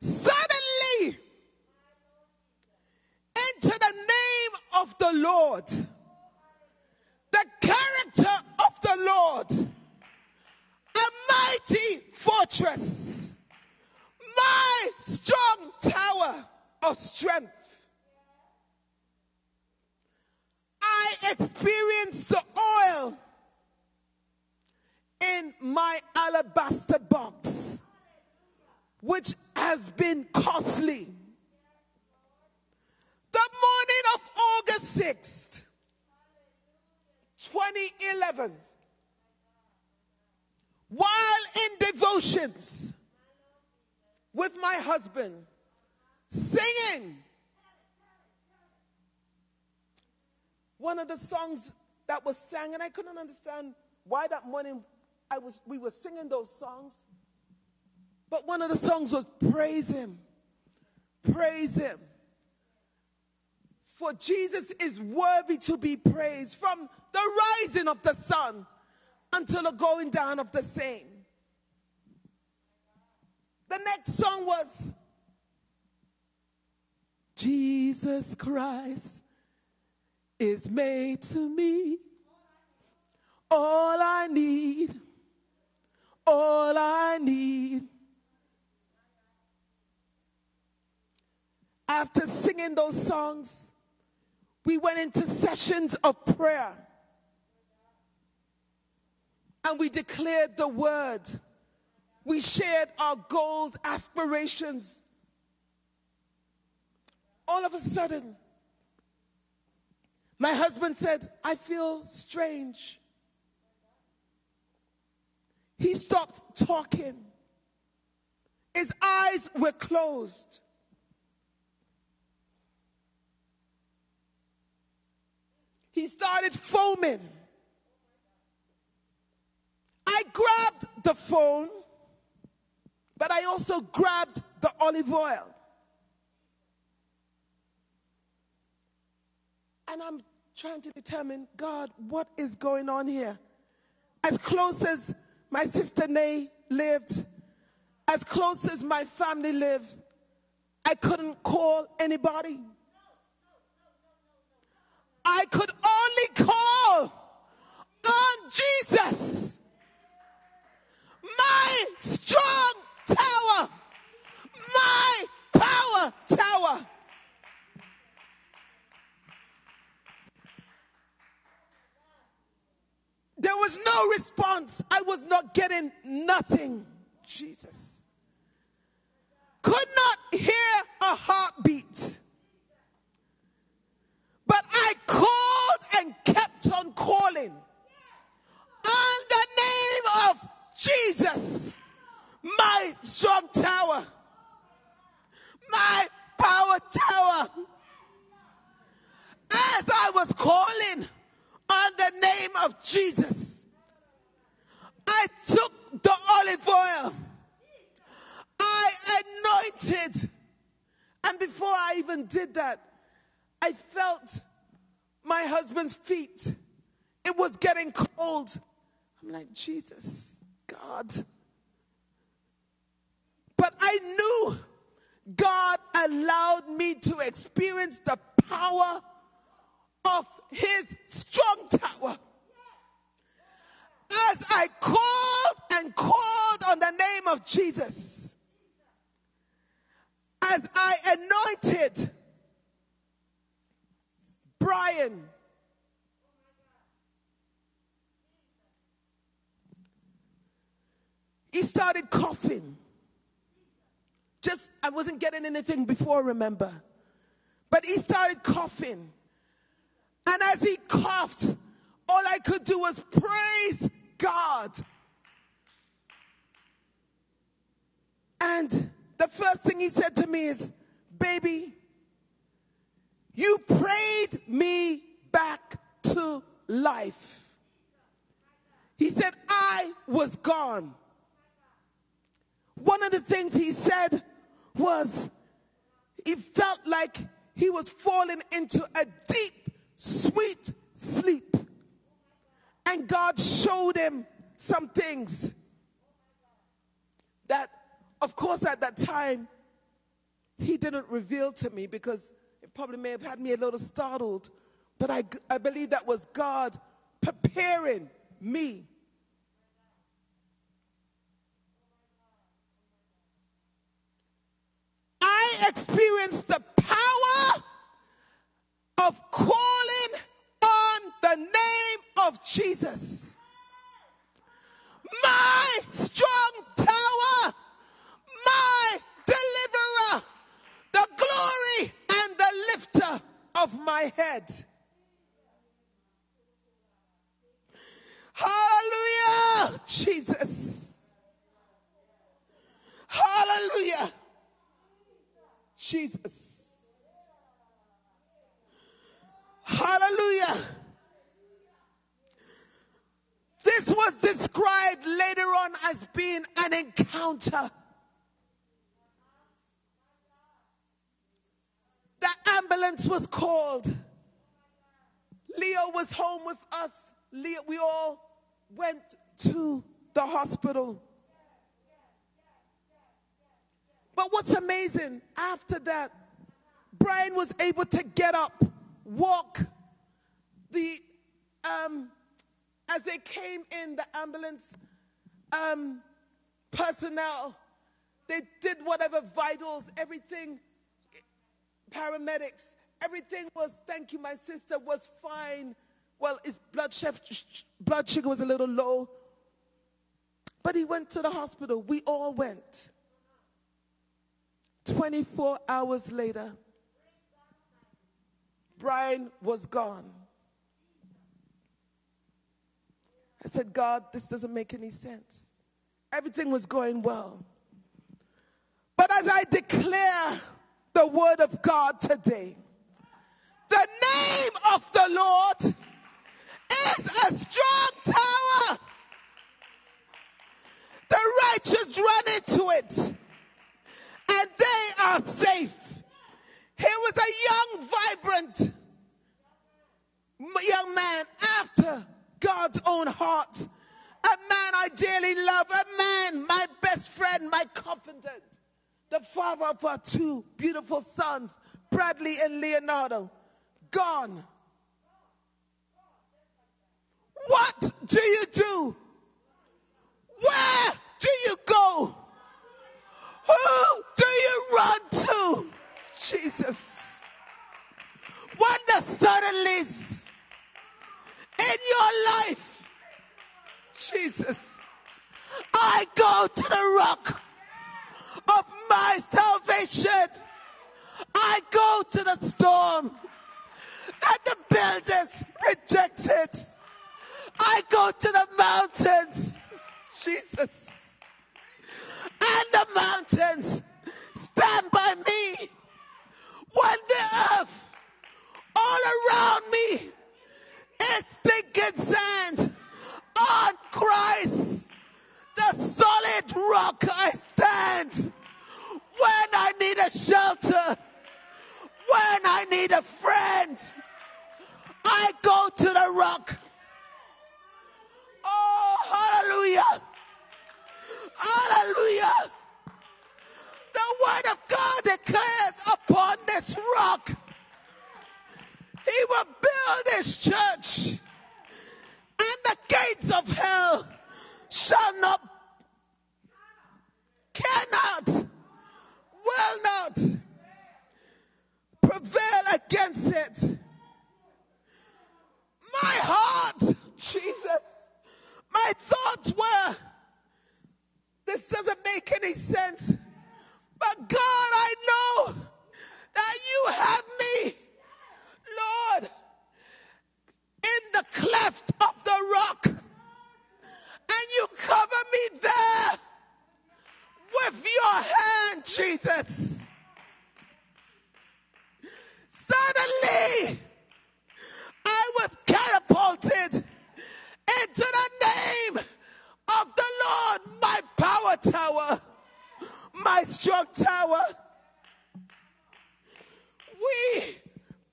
Suddenly, into the name of the Lord, the character of the Lord, a mighty fortress, my strong tower of strength. I experienced the oil in my alabaster box, which has been costly. The morning of August 6th, 2011, while in devotions with my husband, singing one of the songs that was sang, and I couldn't understand why that morning I was, we were singing those songs. But one of the songs was Praise Him. Praise Him. For Jesus is worthy to be praised from the rising of the sun until the going down of the same. The next song was Jesus Christ is made to me all I need all I need. After singing those songs, we went into sessions of prayer and we declared the word. We shared our goals, aspirations. All of a sudden, my husband said, I feel strange. He stopped talking. His eyes were closed. He started foaming. I grabbed the phone, but I also grabbed the olive oil. And I'm trying to determine, God, what is going on here? As close as my sister Nay lived, as close as my family lived, I couldn't call anybody. I could only call on Jesus, my strong tower, my power tower. Was no response. I was not getting nothing. Jesus. Could not hear a heartbeat. But I called and kept on calling on the name of Jesus, my strong tower, my power tower. As I was calling on the name of Jesus, I took the olive oil, I anointed, and before I even did that, I felt my husband's feet. It was getting cold. I'm like, Jesus, God. But I knew God allowed me to experience the power of his strong tower. As I called and called on the name of Jesus, as I anointed Brian. He started coughing. Just, I wasn't getting anything before, remember. But he started coughing. And as he coughed, all I could do was praise God. And the first thing he said to me is, Baby, you prayed me back to life. He said, I was gone. One of the things he said was, he felt like he was falling into a deep, sweet sleep. And God showed him some things that, of course, at that time, he didn't reveal to me because it probably may have had me a little startled. But I, I believe that was God preparing me. I experienced the power of calling on the name of Jesus. My strong tower, my deliverer, the glory and the lifter of my head. Hallelujah, Jesus. Hallelujah, Jesus. Hallelujah. This was described later on as being an encounter. The ambulance was called. Leo was home with us. Leo, we all went to the hospital. But what's amazing, after that, Brian was able to get up, walk. The um, as they came in, the ambulance um, personnel, they did whatever vitals, everything, paramedics, everything was. Thank you, my sister was fine. Well, his blood, blood sugar was a little low, but he went to the hospital. We all went. 24 hours later, Brian was gone. I said, God, this doesn't make any sense. Everything was going well. But as I declare the word of God today, the name of the Lord is a strong tower. The righteous run into it and they are safe. He was a young, vibrant young man after God's own heart. A man I dearly love, a man, my best friend, my confidant, the father of our two beautiful sons, Bradley and Leonardo, gone. What do you do? Where do you go? Who do you run to? Jesus. When the suddenlies in your life, Jesus, I go to the rock of my salvation. I go to the storm that the builders rejected. I go to the mountains, Jesus. And the mountains stand by me when the earth all around me is sand on Christ, the solid rock I stand when I need a shelter, when I need a friend. I go to the rock. Oh, hallelujah. Hallelujah. The word of God declares upon this rock, he will build his church, and the gates of hell shall not, cannot, will not prevail against it. My heart, Jesus, my thoughts were, this doesn't make any sense. But God, I know that you have me, Lord, in the cleft of the rock. And you cover me there with your hand, Jesus. Suddenly, I was catapulted into the name of the Lord, my power tower, my strong tower. We,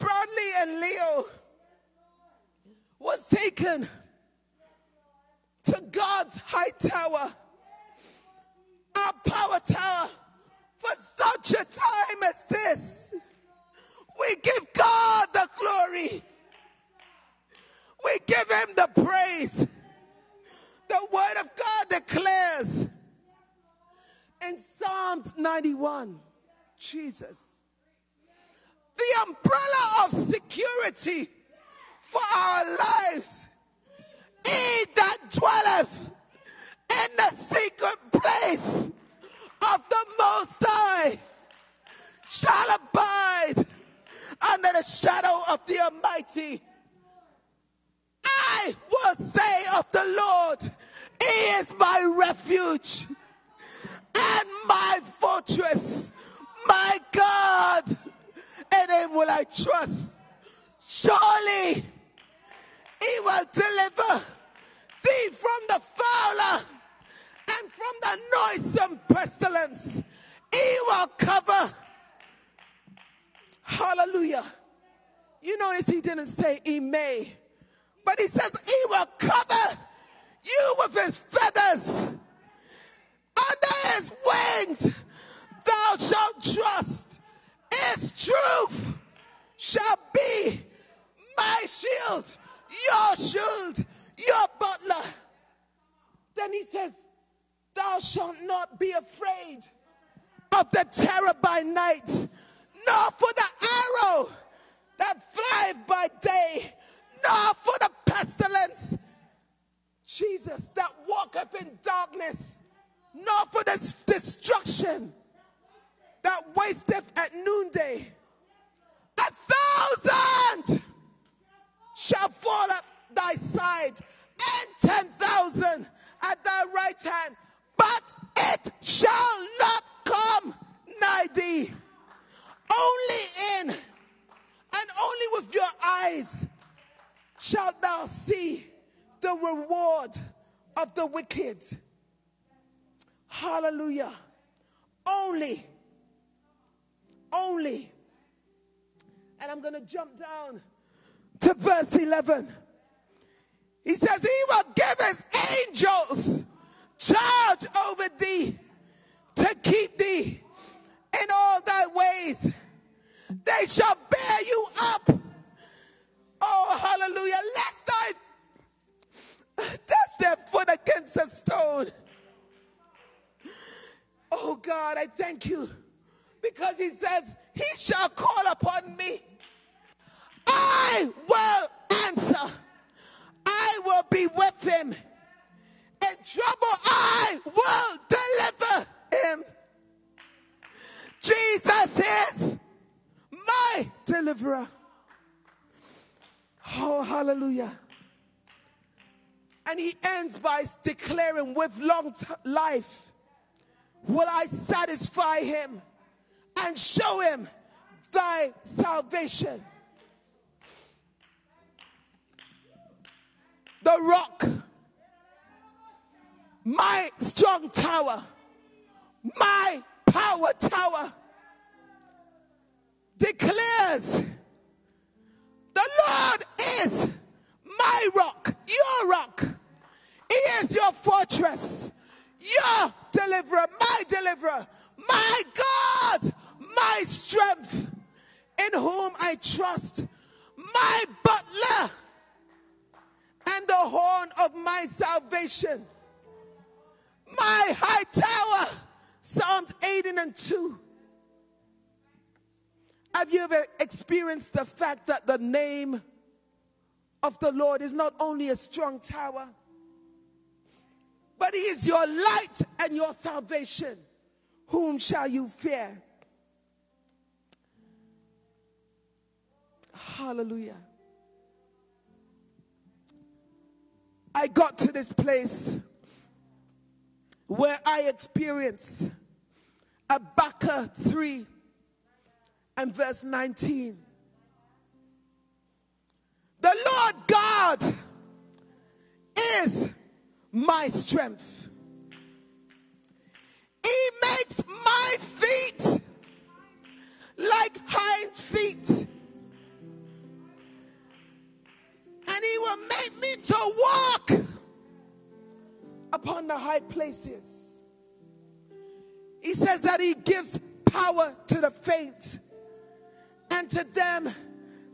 Bradley and Leo, was taken to God's high tower, our power tower, for such a time as this. We give God the glory. We give him the praise. The word of God declares in Psalms 91, Jesus, the umbrella of security for our lives. He that dwelleth in the secret place of the Most High shall abide under the shadow of the Almighty. I will say of the Lord, He is my refuge and my fortress, my God. In Him will I trust. Surely He will deliver thee from the fowler and from the noisome pestilence. He will cover. Hallelujah. You notice he didn't say he may, but he says he will cover you with his feathers. Under his wings thou shalt trust. His truth shall be my shield, your shield, your buckler. Then he says, Thou shalt not be afraid of the terror by night, nor for the arrow that flieth by day, nor for the pestilence, Jesus, that walketh in darkness, nor for the destruction that wasteth at noonday. A thousand shall fall at thy side, and ten thousand at thy right hand, but it shall not come nigh thee. Only in and only with your eyes shalt thou see the reward of the wicked. Hallelujah. Only. Only. And I'm going to jump down to verse 11. He says, He will give His angels charge over thee to keep thee in all thy ways. They shall bear you up. Oh, hallelujah. Lest thy, their foot against a stone. Oh God, I thank you because he says, He shall call upon me. I will answer. I will be with him. In trouble, I will deliver him. Jesus is my deliverer. Oh, hallelujah. And he ends by declaring, with long t- life will I satisfy him and show him thy salvation. The rock, my strong tower, my power tower, declares the Lord is my rock, your rock. He is your fortress, your deliverer, my deliverer, my God, my strength, in whom I trust, my buckler, and the horn of my salvation, my high tower. Psalms 18 and 2. Have you ever experienced the fact that the name of the Lord is not only a strong tower, but He is your light and your salvation? Whom shall you fear? Hallelujah. I got to this place where I experienced Habakkuk 3 and verse 19. The Lord God is my strength. He makes my feet like hinds feet. And he will make me to walk upon the high places. He says that he gives power to the faint and to them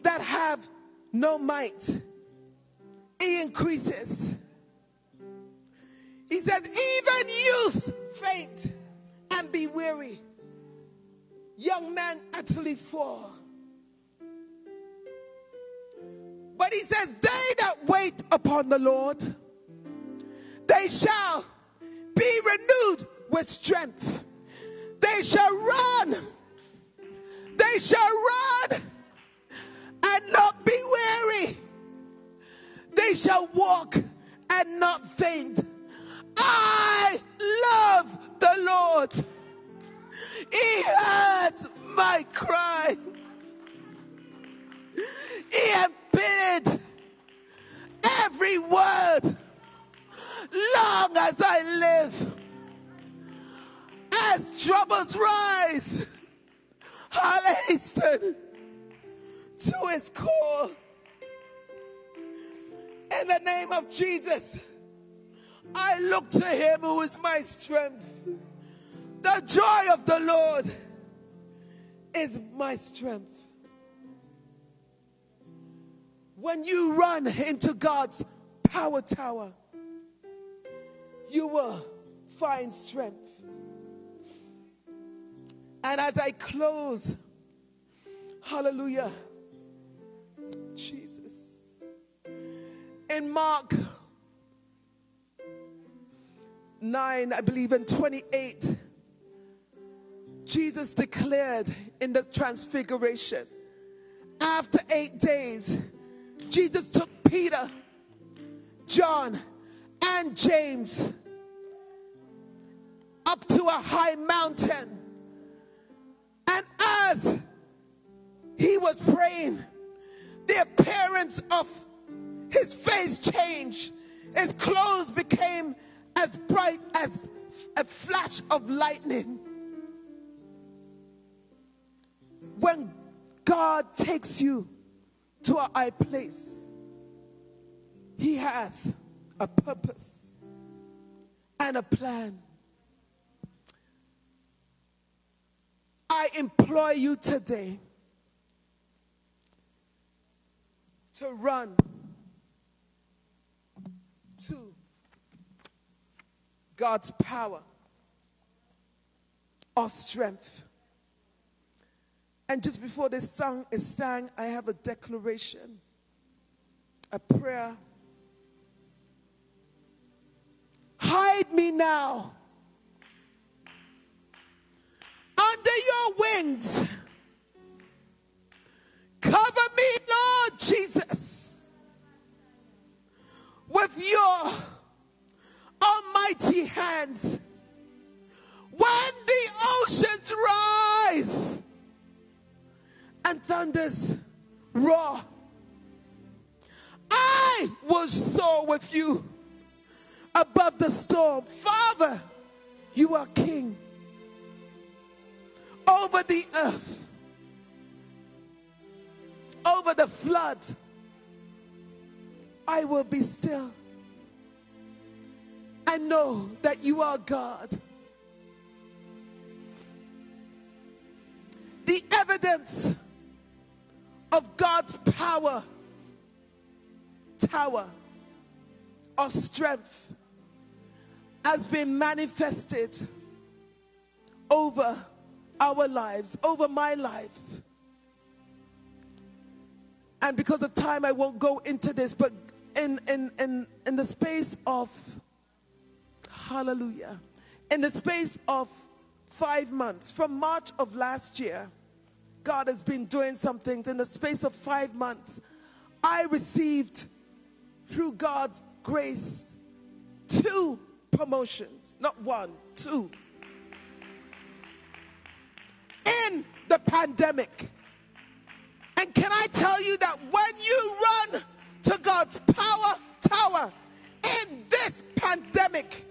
that have no might. He increases. He says, even youths faint and be weary. Young men utterly fall. But he says, they that wait upon the Lord, they shall be renewed with strength. They shall run. They shall run and not be weary. They shall walk and not faint. I love the Lord. He heard my cry. He impeded every word long as I live. As troubles rise, I'll hasten to his call. In the name of Jesus, I look to him who is my strength. The joy of the Lord is my strength. When you run into God's power tower, you will find strength. And as I close, hallelujah, Jesus. In Mark 9, I believe in 28, Jesus declared in the transfiguration, after eight days, Jesus took Peter, John, and James up to a high mountain. And as he was praying, the appearance of his face changed. His clothes became as bright as a flash of lightning. When God takes you to a high place, He has a purpose and a plan. I implore you today to run to God's power or strength. And just before this song is sang, I have a declaration, a prayer. Hide me now under your wings. Cover me, Lord Jesus, with your almighty hands. When the oceans rise and thunders roar, I will soar with you above the storm. Father, you are king over the earth, over the flood. I will be still and know that you are God. The evidence of God's power, tower of strength has been manifested over our lives, over my life. And because of time, I won't go into this, but in, in, in, in the space of, hallelujah, in the space of five months, from March of last year, God has been doing some things. In the space of five months, I received, through God's grace, two promotions. Not one, two. In the pandemic. And can I tell you that when you run to God's power tower in this pandemic,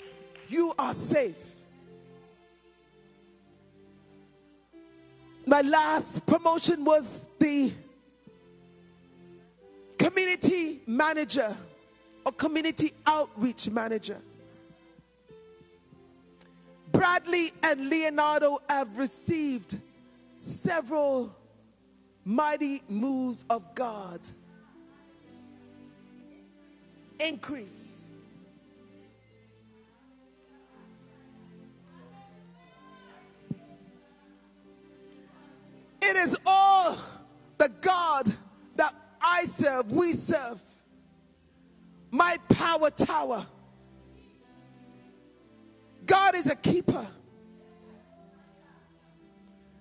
you are safe. My last promotion was the community manager or community outreach manager. Bradley and Leonardo have received several mighty moves of God. Increase. It is all the God that I serve, we serve. My power tower. God is a keeper.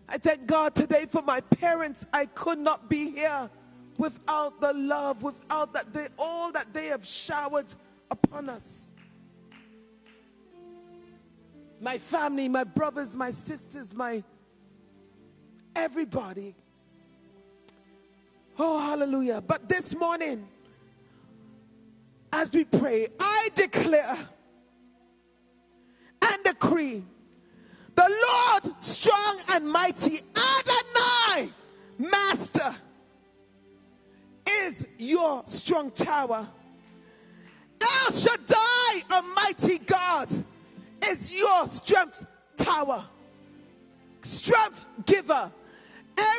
I thank God today for my parents. I could not be here without the love, without that they all that they have showered upon us. My family, my brothers, my sisters, my everybody. Oh, hallelujah. But this morning, as we pray, I declare and decree the Lord strong and mighty, Adonai, Master, is your strong tower. El Shaddai, Almighty God, is your strength tower, strength giver.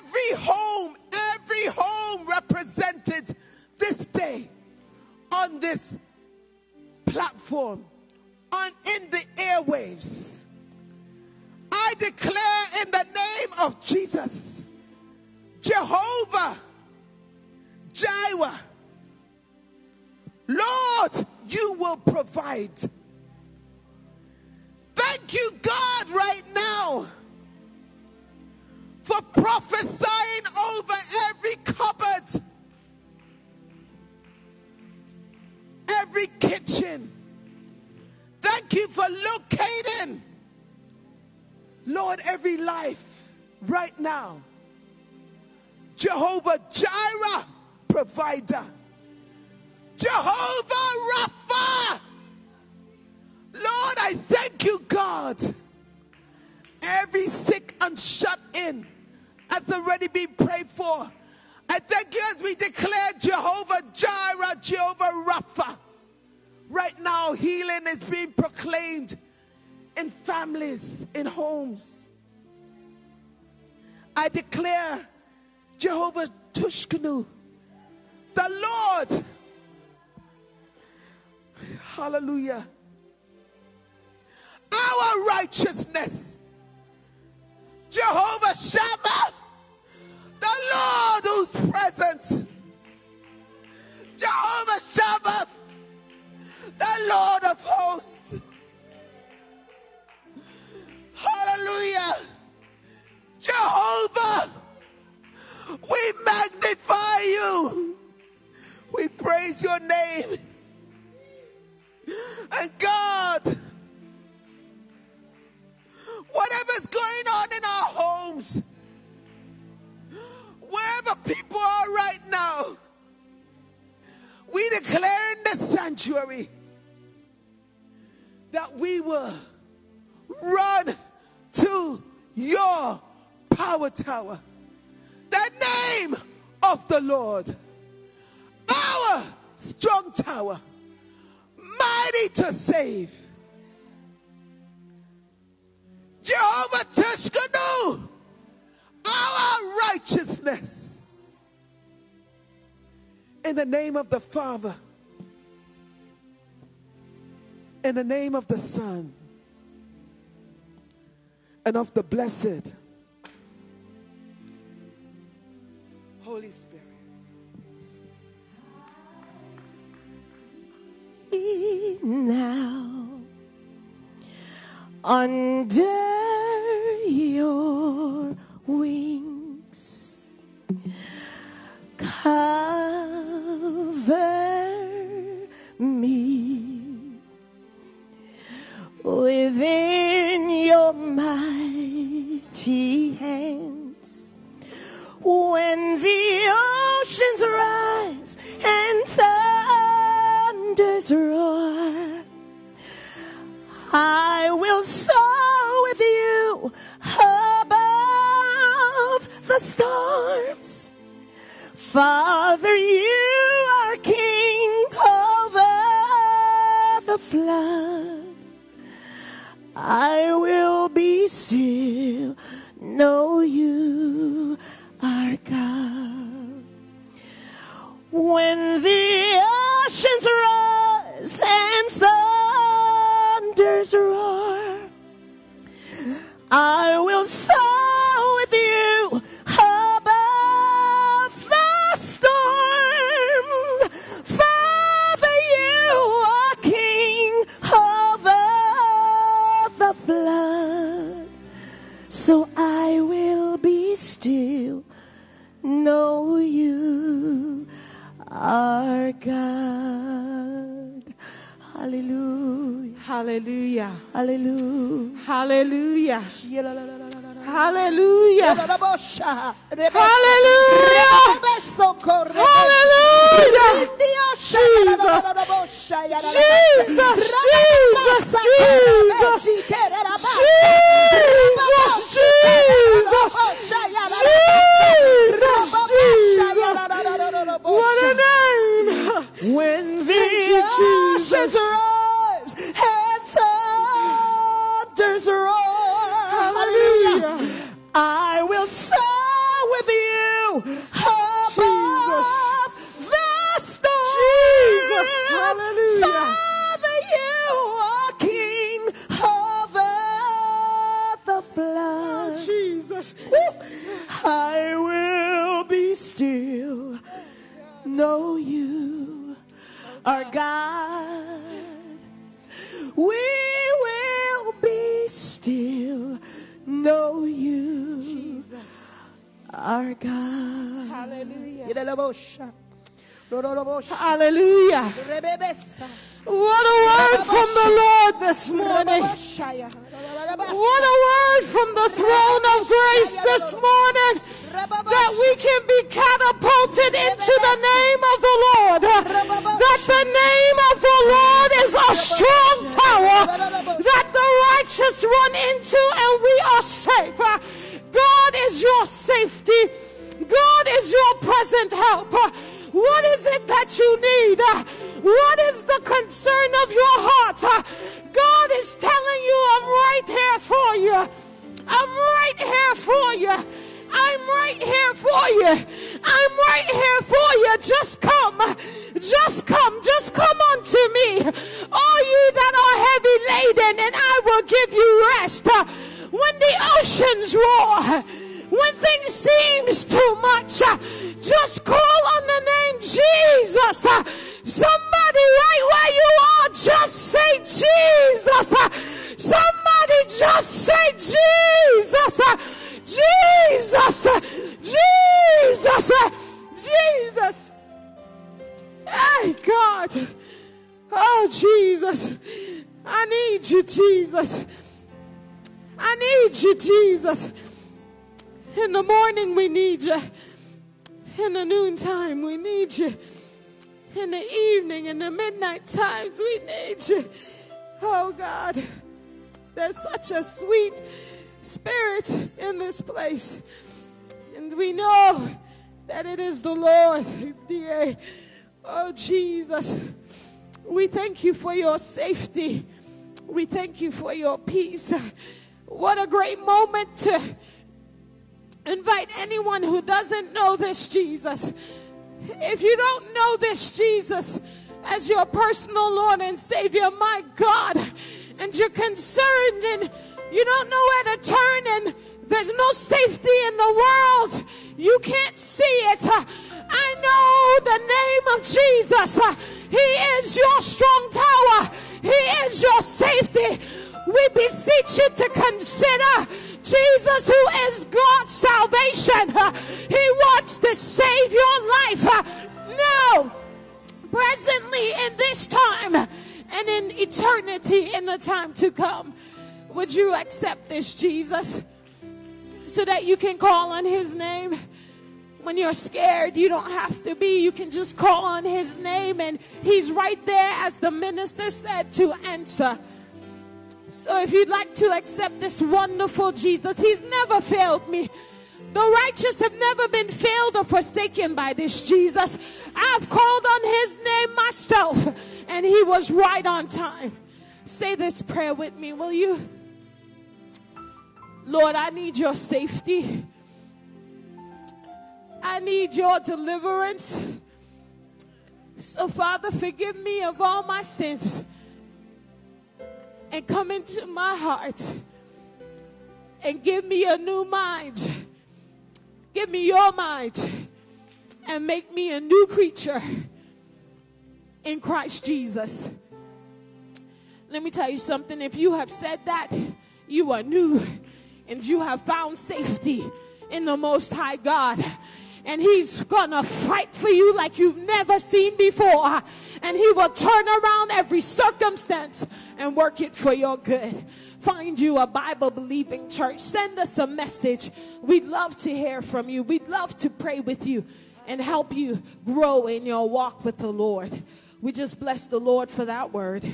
Every home, every home represented this day on this platform, on in the airwaves. I declare in the name of Jesus, Jehovah, Jireh, Lord, you will provide. Thank you, God, right now for prophesying over every cupboard, every kitchen. Thank you for locating, Lord, every life right now. Jehovah Jireh, provider. Jehovah Rapha. Lord, I thank you, God. Every sick and shut in has already been prayed for. I thank you as we declare Jehovah Jireh, Jehovah Rapha. Right now, healing is being proclaimed in families, in homes. I declare Jehovah Tushkanu, the Lord. Hallelujah. our righteousness. Jehovah Shammah, the Lord who's present. Jehovah Shammah, the Lord of hosts. Hallelujah. Jehovah, we magnify you. We praise your name. And God, whatever's going on in our homes, wherever people are right now, we declare in the sanctuary that we will run to your power tower, the name of the Lord, our strong tower, mighty to save. Jehovah Tishkanu, our righteousness. In the name of the Father, in the name of the Son, and of the blessed Holy Spirit. now under your wings cover me within your mighty hands. When the oceans rise and thunders roar I will soar with you above the storms. Father, you are king over the flood. I will be still, know you are God. When the oceans rise and thunders roar, I will soar with you above the storm. Father, you are king over the flood. So I will be still, know you are God. Hallelujah. Hallelujah. Hallelujah. Hallelujah. Hallelujah. Hallelujah. Hallelujah. Jesus. Jesus. Jesus. Jesus. Jesus. Jesus. Jesus. Jesus. What a name. When the oceans I will soar with you above the storm. Jesus. Hallelujah. Father, you are king over the flood. Oh, Jesus. I will be still, know you are God. We will be still, know you are God. Hallelujah. Hallelujah. What a word from the Lord this morning. What a word from the throne of grace this morning that we can be catapulted into the name of the Lord. That the name of the Lord is a strong tower that the righteous run into and we are safe. God is your safety. God is your present help. What is it that you need? What is the concern of your heart? Uh, God is telling you, I'm right here for you. I'm right here for you. I'm right here for you. I'm right here for you. Just come. Just come. Just come unto me. All you that are heavy laden, and I will give you rest. Uh, when the oceans roar, when things seems too much, uh, just call on the name Jesus. Somebody right where you are, just say Jesus. Somebody just say Jesus. Jesus. Jesus. Jesus. Hey, God. Oh, Jesus. I need you, Jesus. I need you, Jesus. In the morning, we need you. In the noontime, we need you. In the evening, in the midnight times, we need you. Oh, God. There's such a sweet spirit in this place. And we know that it is the Lord. Oh, Jesus. We thank you for your safety. We thank you for your peace. What a great moment to invite anyone who doesn't know this Jesus. If you don't know this Jesus as your personal Lord and Savior, my God, and you're concerned and you don't know where to turn and there's no safety in the world, you can't see it. I know the name of Jesus. He is your strong tower. He is your safety. We beseech you to consider Jesus, who is God's salvation. He wants to save your life now, presently, in this time, and in eternity, in the time to come. Would you accept this, Jesus, so that you can call on His name? when you're scared, you don't have to be. You can just call on his name, and he's right there, as the minister said, to answer. So if you'd like to accept this wonderful Jesus, he's never failed me. The righteous have never been failed or forsaken by this Jesus. I've called on his name myself, and he was right on time. Say this prayer with me, will you? Lord, I need your safety. I need your deliverance. So, Father, forgive me of all my sins and come into my heart and give me a new mind. Give me your mind and make me a new creature in Christ Jesus. Let me tell you something. If you have said that, you are new and you have found safety in the Most High God and he's gonna fight for you like you've never seen before. And he will turn around every circumstance and work it for your good. Find you a Bible believing church. Send us a message. We'd love to hear from you. We'd love to pray with you and help you grow in your walk with the Lord. We just bless the Lord for that word.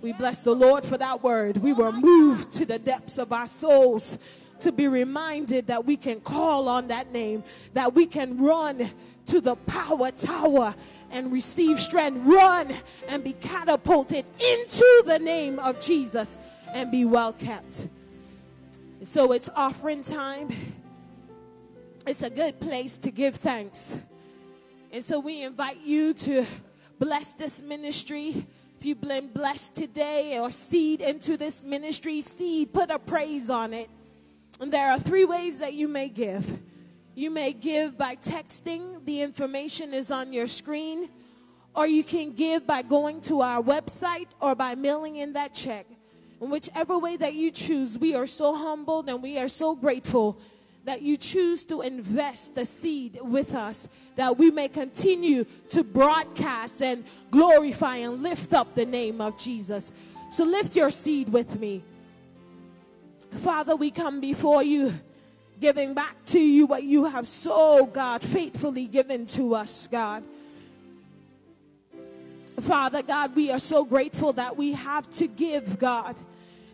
We bless the Lord for that word. We were moved to the depths of our souls to be reminded that we can call on that name, that we can run to the power tower and receive strength, run and be catapulted into the name of Jesus and be well kept. So it's offering time. It's a good place to give thanks. And so we invite you to bless this ministry. If you've been blessed today or seed into this ministry, seed, put a praise on it. And there are three ways that you may give. You may give by texting, the information is on your screen, or you can give by going to our website or by mailing in that check. In whichever way that you choose, we are so humbled and we are so grateful that you choose to invest the seed with us, that we may continue to broadcast and glorify and lift up the name of Jesus. So lift your seed with me. Father, we come before you, giving back to you what you have so, God, faithfully given to us, God. Father God, we are so grateful that we have to give, God.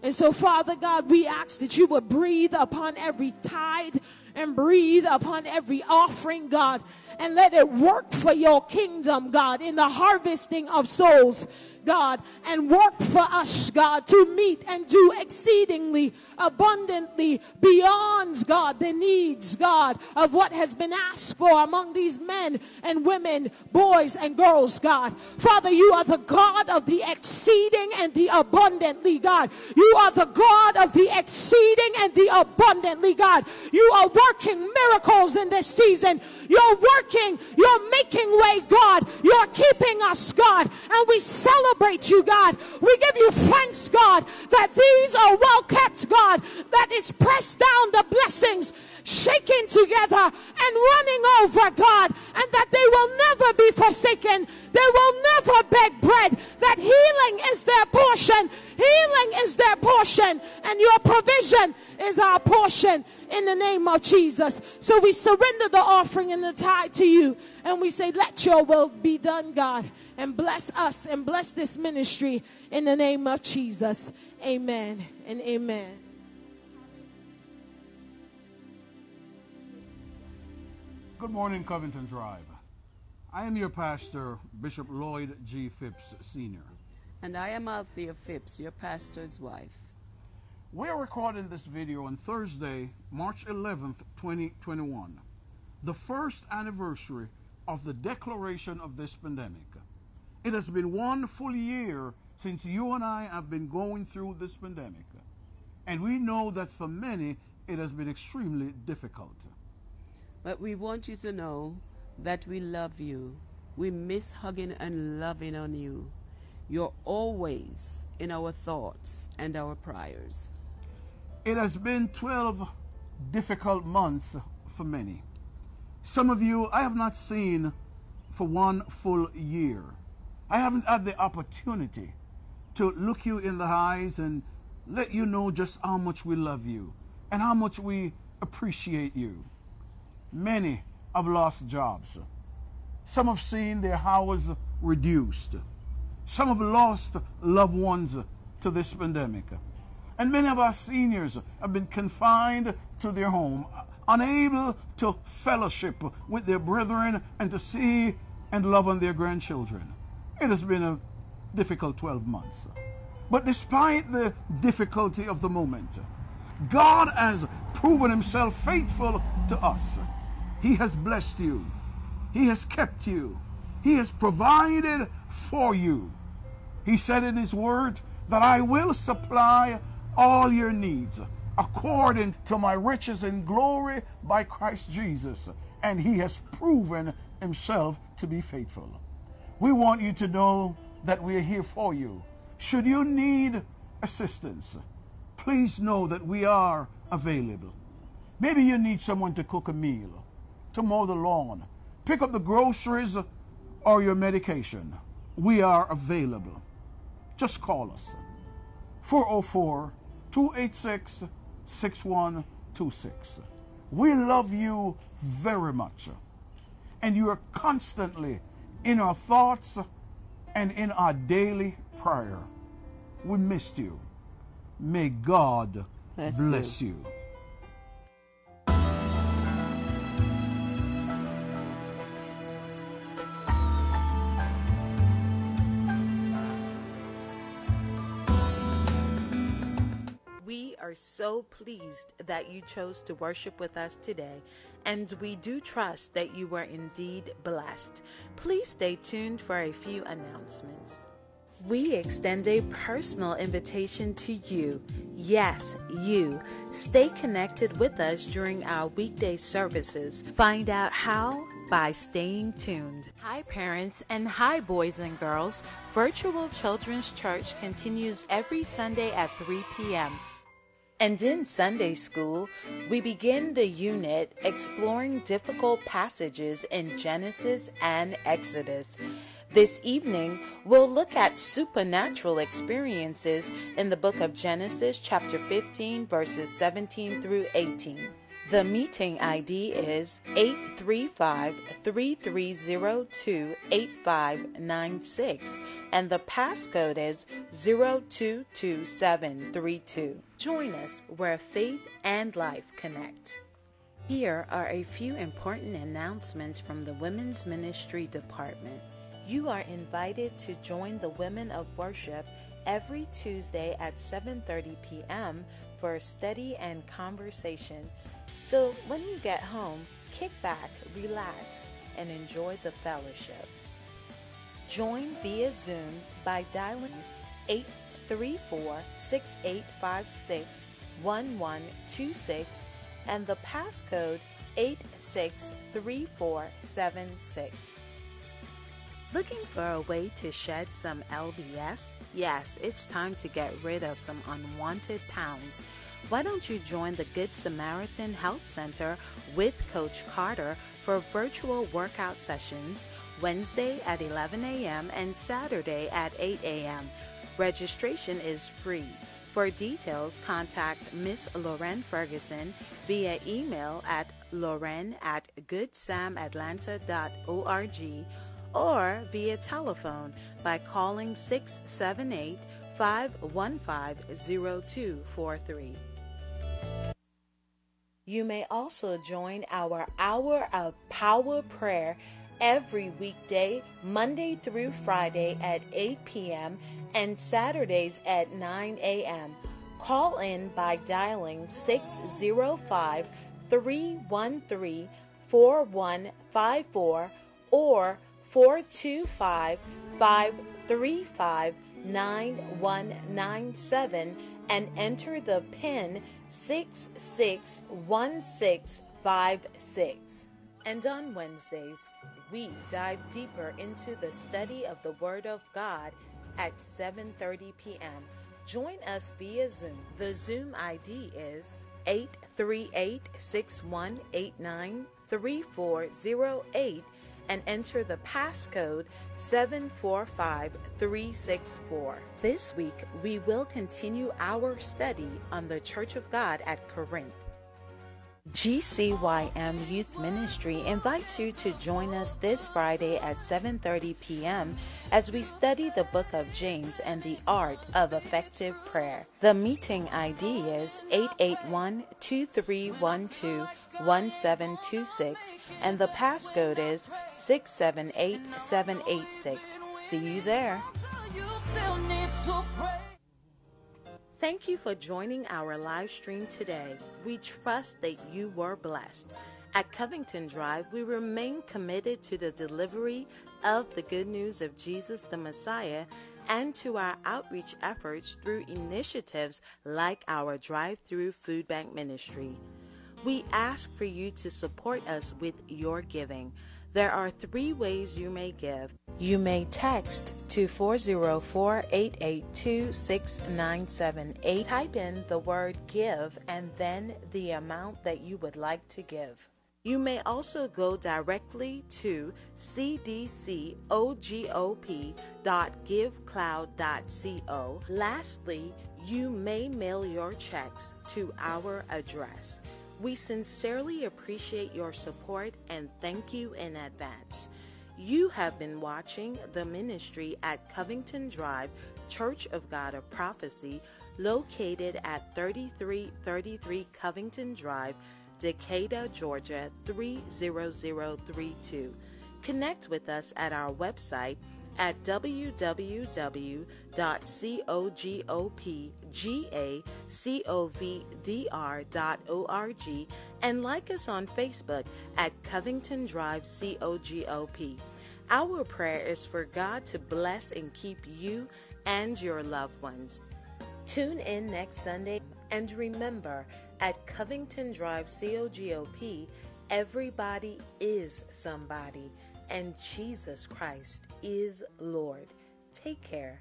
And so, Father God, we ask that you would breathe upon every tithe and breathe upon every offering, God, and let it work for your kingdom, God, in the harvesting of souls God, and work for us, God, to meet and do exceedingly abundantly beyond, God, the needs, God, of what has been asked for among these men and women, boys and girls, God. Father, you are the God of the exceeding and the abundantly, God. You are the God of the exceeding and the abundantly, God. You are working miracles in this season. You're working, you're making way, God. You're keeping us, God. And we celebrate you, God. We give you thanks, God, that these are well kept, God, that is pressed down the blessings shaking together and running over, God, and that they will never be forsaken. They will never beg bread. That healing is their portion. Healing is their portion, and your provision is our portion in the name of Jesus. So we surrender the offering and the tithe to you, and we say, Let your will be done, God, and bless us and bless this ministry in the name of Jesus. Amen and amen. Good morning, Covington Drive. I am your pastor, Bishop Lloyd G. Phipps, Sr. And I am Althea Phipps, your pastor's wife. We are recording this video on Thursday, March 11th, 2021, the first anniversary of the declaration of this pandemic. It has been one full year since you and I have been going through this pandemic, and we know that for many it has been extremely difficult. But we want you to know that we love you. We miss hugging and loving on you. You're always in our thoughts and our prayers. It has been 12 difficult months for many. Some of you I have not seen for one full year. I haven't had the opportunity to look you in the eyes and let you know just how much we love you and how much we appreciate you. Many have lost jobs. Some have seen their hours reduced. Some have lost loved ones to this pandemic. And many of our seniors have been confined to their home, unable to fellowship with their brethren and to see and love on their grandchildren. It has been a difficult 12 months. But despite the difficulty of the moment, God has proven himself faithful to us. He has blessed you. He has kept you. He has provided for you. He said in His Word that I will supply all your needs according to my riches and glory by Christ Jesus. And He has proven Himself to be faithful. We want you to know that we are here for you. Should you need assistance, please know that we are available. Maybe you need someone to cook a meal to mow the lawn, pick up the groceries or your medication. We are available. Just call us. 404 286 6126. We love you very much. And you are constantly in our thoughts and in our daily prayer. We missed you. May God Bless bless you. you. Are so pleased that you chose to worship with us today, and we do trust that you were indeed blessed. Please stay tuned for a few announcements. We extend a personal invitation to you. Yes, you. Stay connected with us during our weekday services. Find out how by staying tuned. Hi, parents, and hi, boys and girls. Virtual Children's Church continues every Sunday at 3 p.m. And in Sunday school, we begin the unit exploring difficult passages in Genesis and Exodus. This evening, we'll look at supernatural experiences in the book of Genesis, chapter 15, verses 17 through 18. The meeting ID is 835 3302 8596, and the passcode is 022732. Join us where faith and life connect. Here are a few important announcements from the Women's Ministry Department. You are invited to join the Women of Worship every Tuesday at 7:30 p.m. for a study and conversation. So when you get home, kick back, relax, and enjoy the fellowship. Join via Zoom by dialing 834 6856 1126 and the passcode 863476. Looking for a way to shed some LBS? Yes, it's time to get rid of some unwanted pounds. Why don't you join the Good Samaritan Health Center with Coach Carter for virtual workout sessions Wednesday at 11 a.m. and Saturday at 8 a.m. Registration is free. For details, contact Miss Lauren Ferguson via email at lauren at goodsamatlanta.org or via telephone by calling 678 515 0243. You may also join our Hour of Power Prayer every weekday, Monday through Friday at 8 p.m. and Saturdays at 9 a.m. Call in by dialing 605 313 4154 or 425 535 9197 and enter the PIN 661656. And on Wednesdays, we dive deeper into the study of the Word of God at 7:30 p.m. Join us via Zoom. The Zoom ID is 838-6189-3408 and enter the passcode 745364. This week, we will continue our study on the Church of God at Corinth. GCYM Youth Ministry invites you to join us this Friday at 7:30 p.m. as we study the book of James and the art of effective prayer. The meeting ID is 881-2312-1726 and the passcode is 678786. See you there. Thank you for joining our live stream today. We trust that you were blessed. At Covington Drive, we remain committed to the delivery of the good news of Jesus the Messiah and to our outreach efforts through initiatives like our drive through food bank ministry. We ask for you to support us with your giving. There are three ways you may give. You may text to 404 882 6978. Type in the word give and then the amount that you would like to give. You may also go directly to cdcogop.givecloud.co. Lastly, you may mail your checks to our address. We sincerely appreciate your support and thank you in advance. You have been watching the ministry at Covington Drive Church of God of Prophecy, located at 3333 Covington Drive, Decatur, Georgia 30032. Connect with us at our website at www.cogopgacovdr.org and like us on Facebook at Covington Drive COGOP. Our prayer is for God to bless and keep you and your loved ones. Tune in next Sunday and remember at Covington Drive COGOP, everybody is somebody and Jesus Christ is Lord. Take care.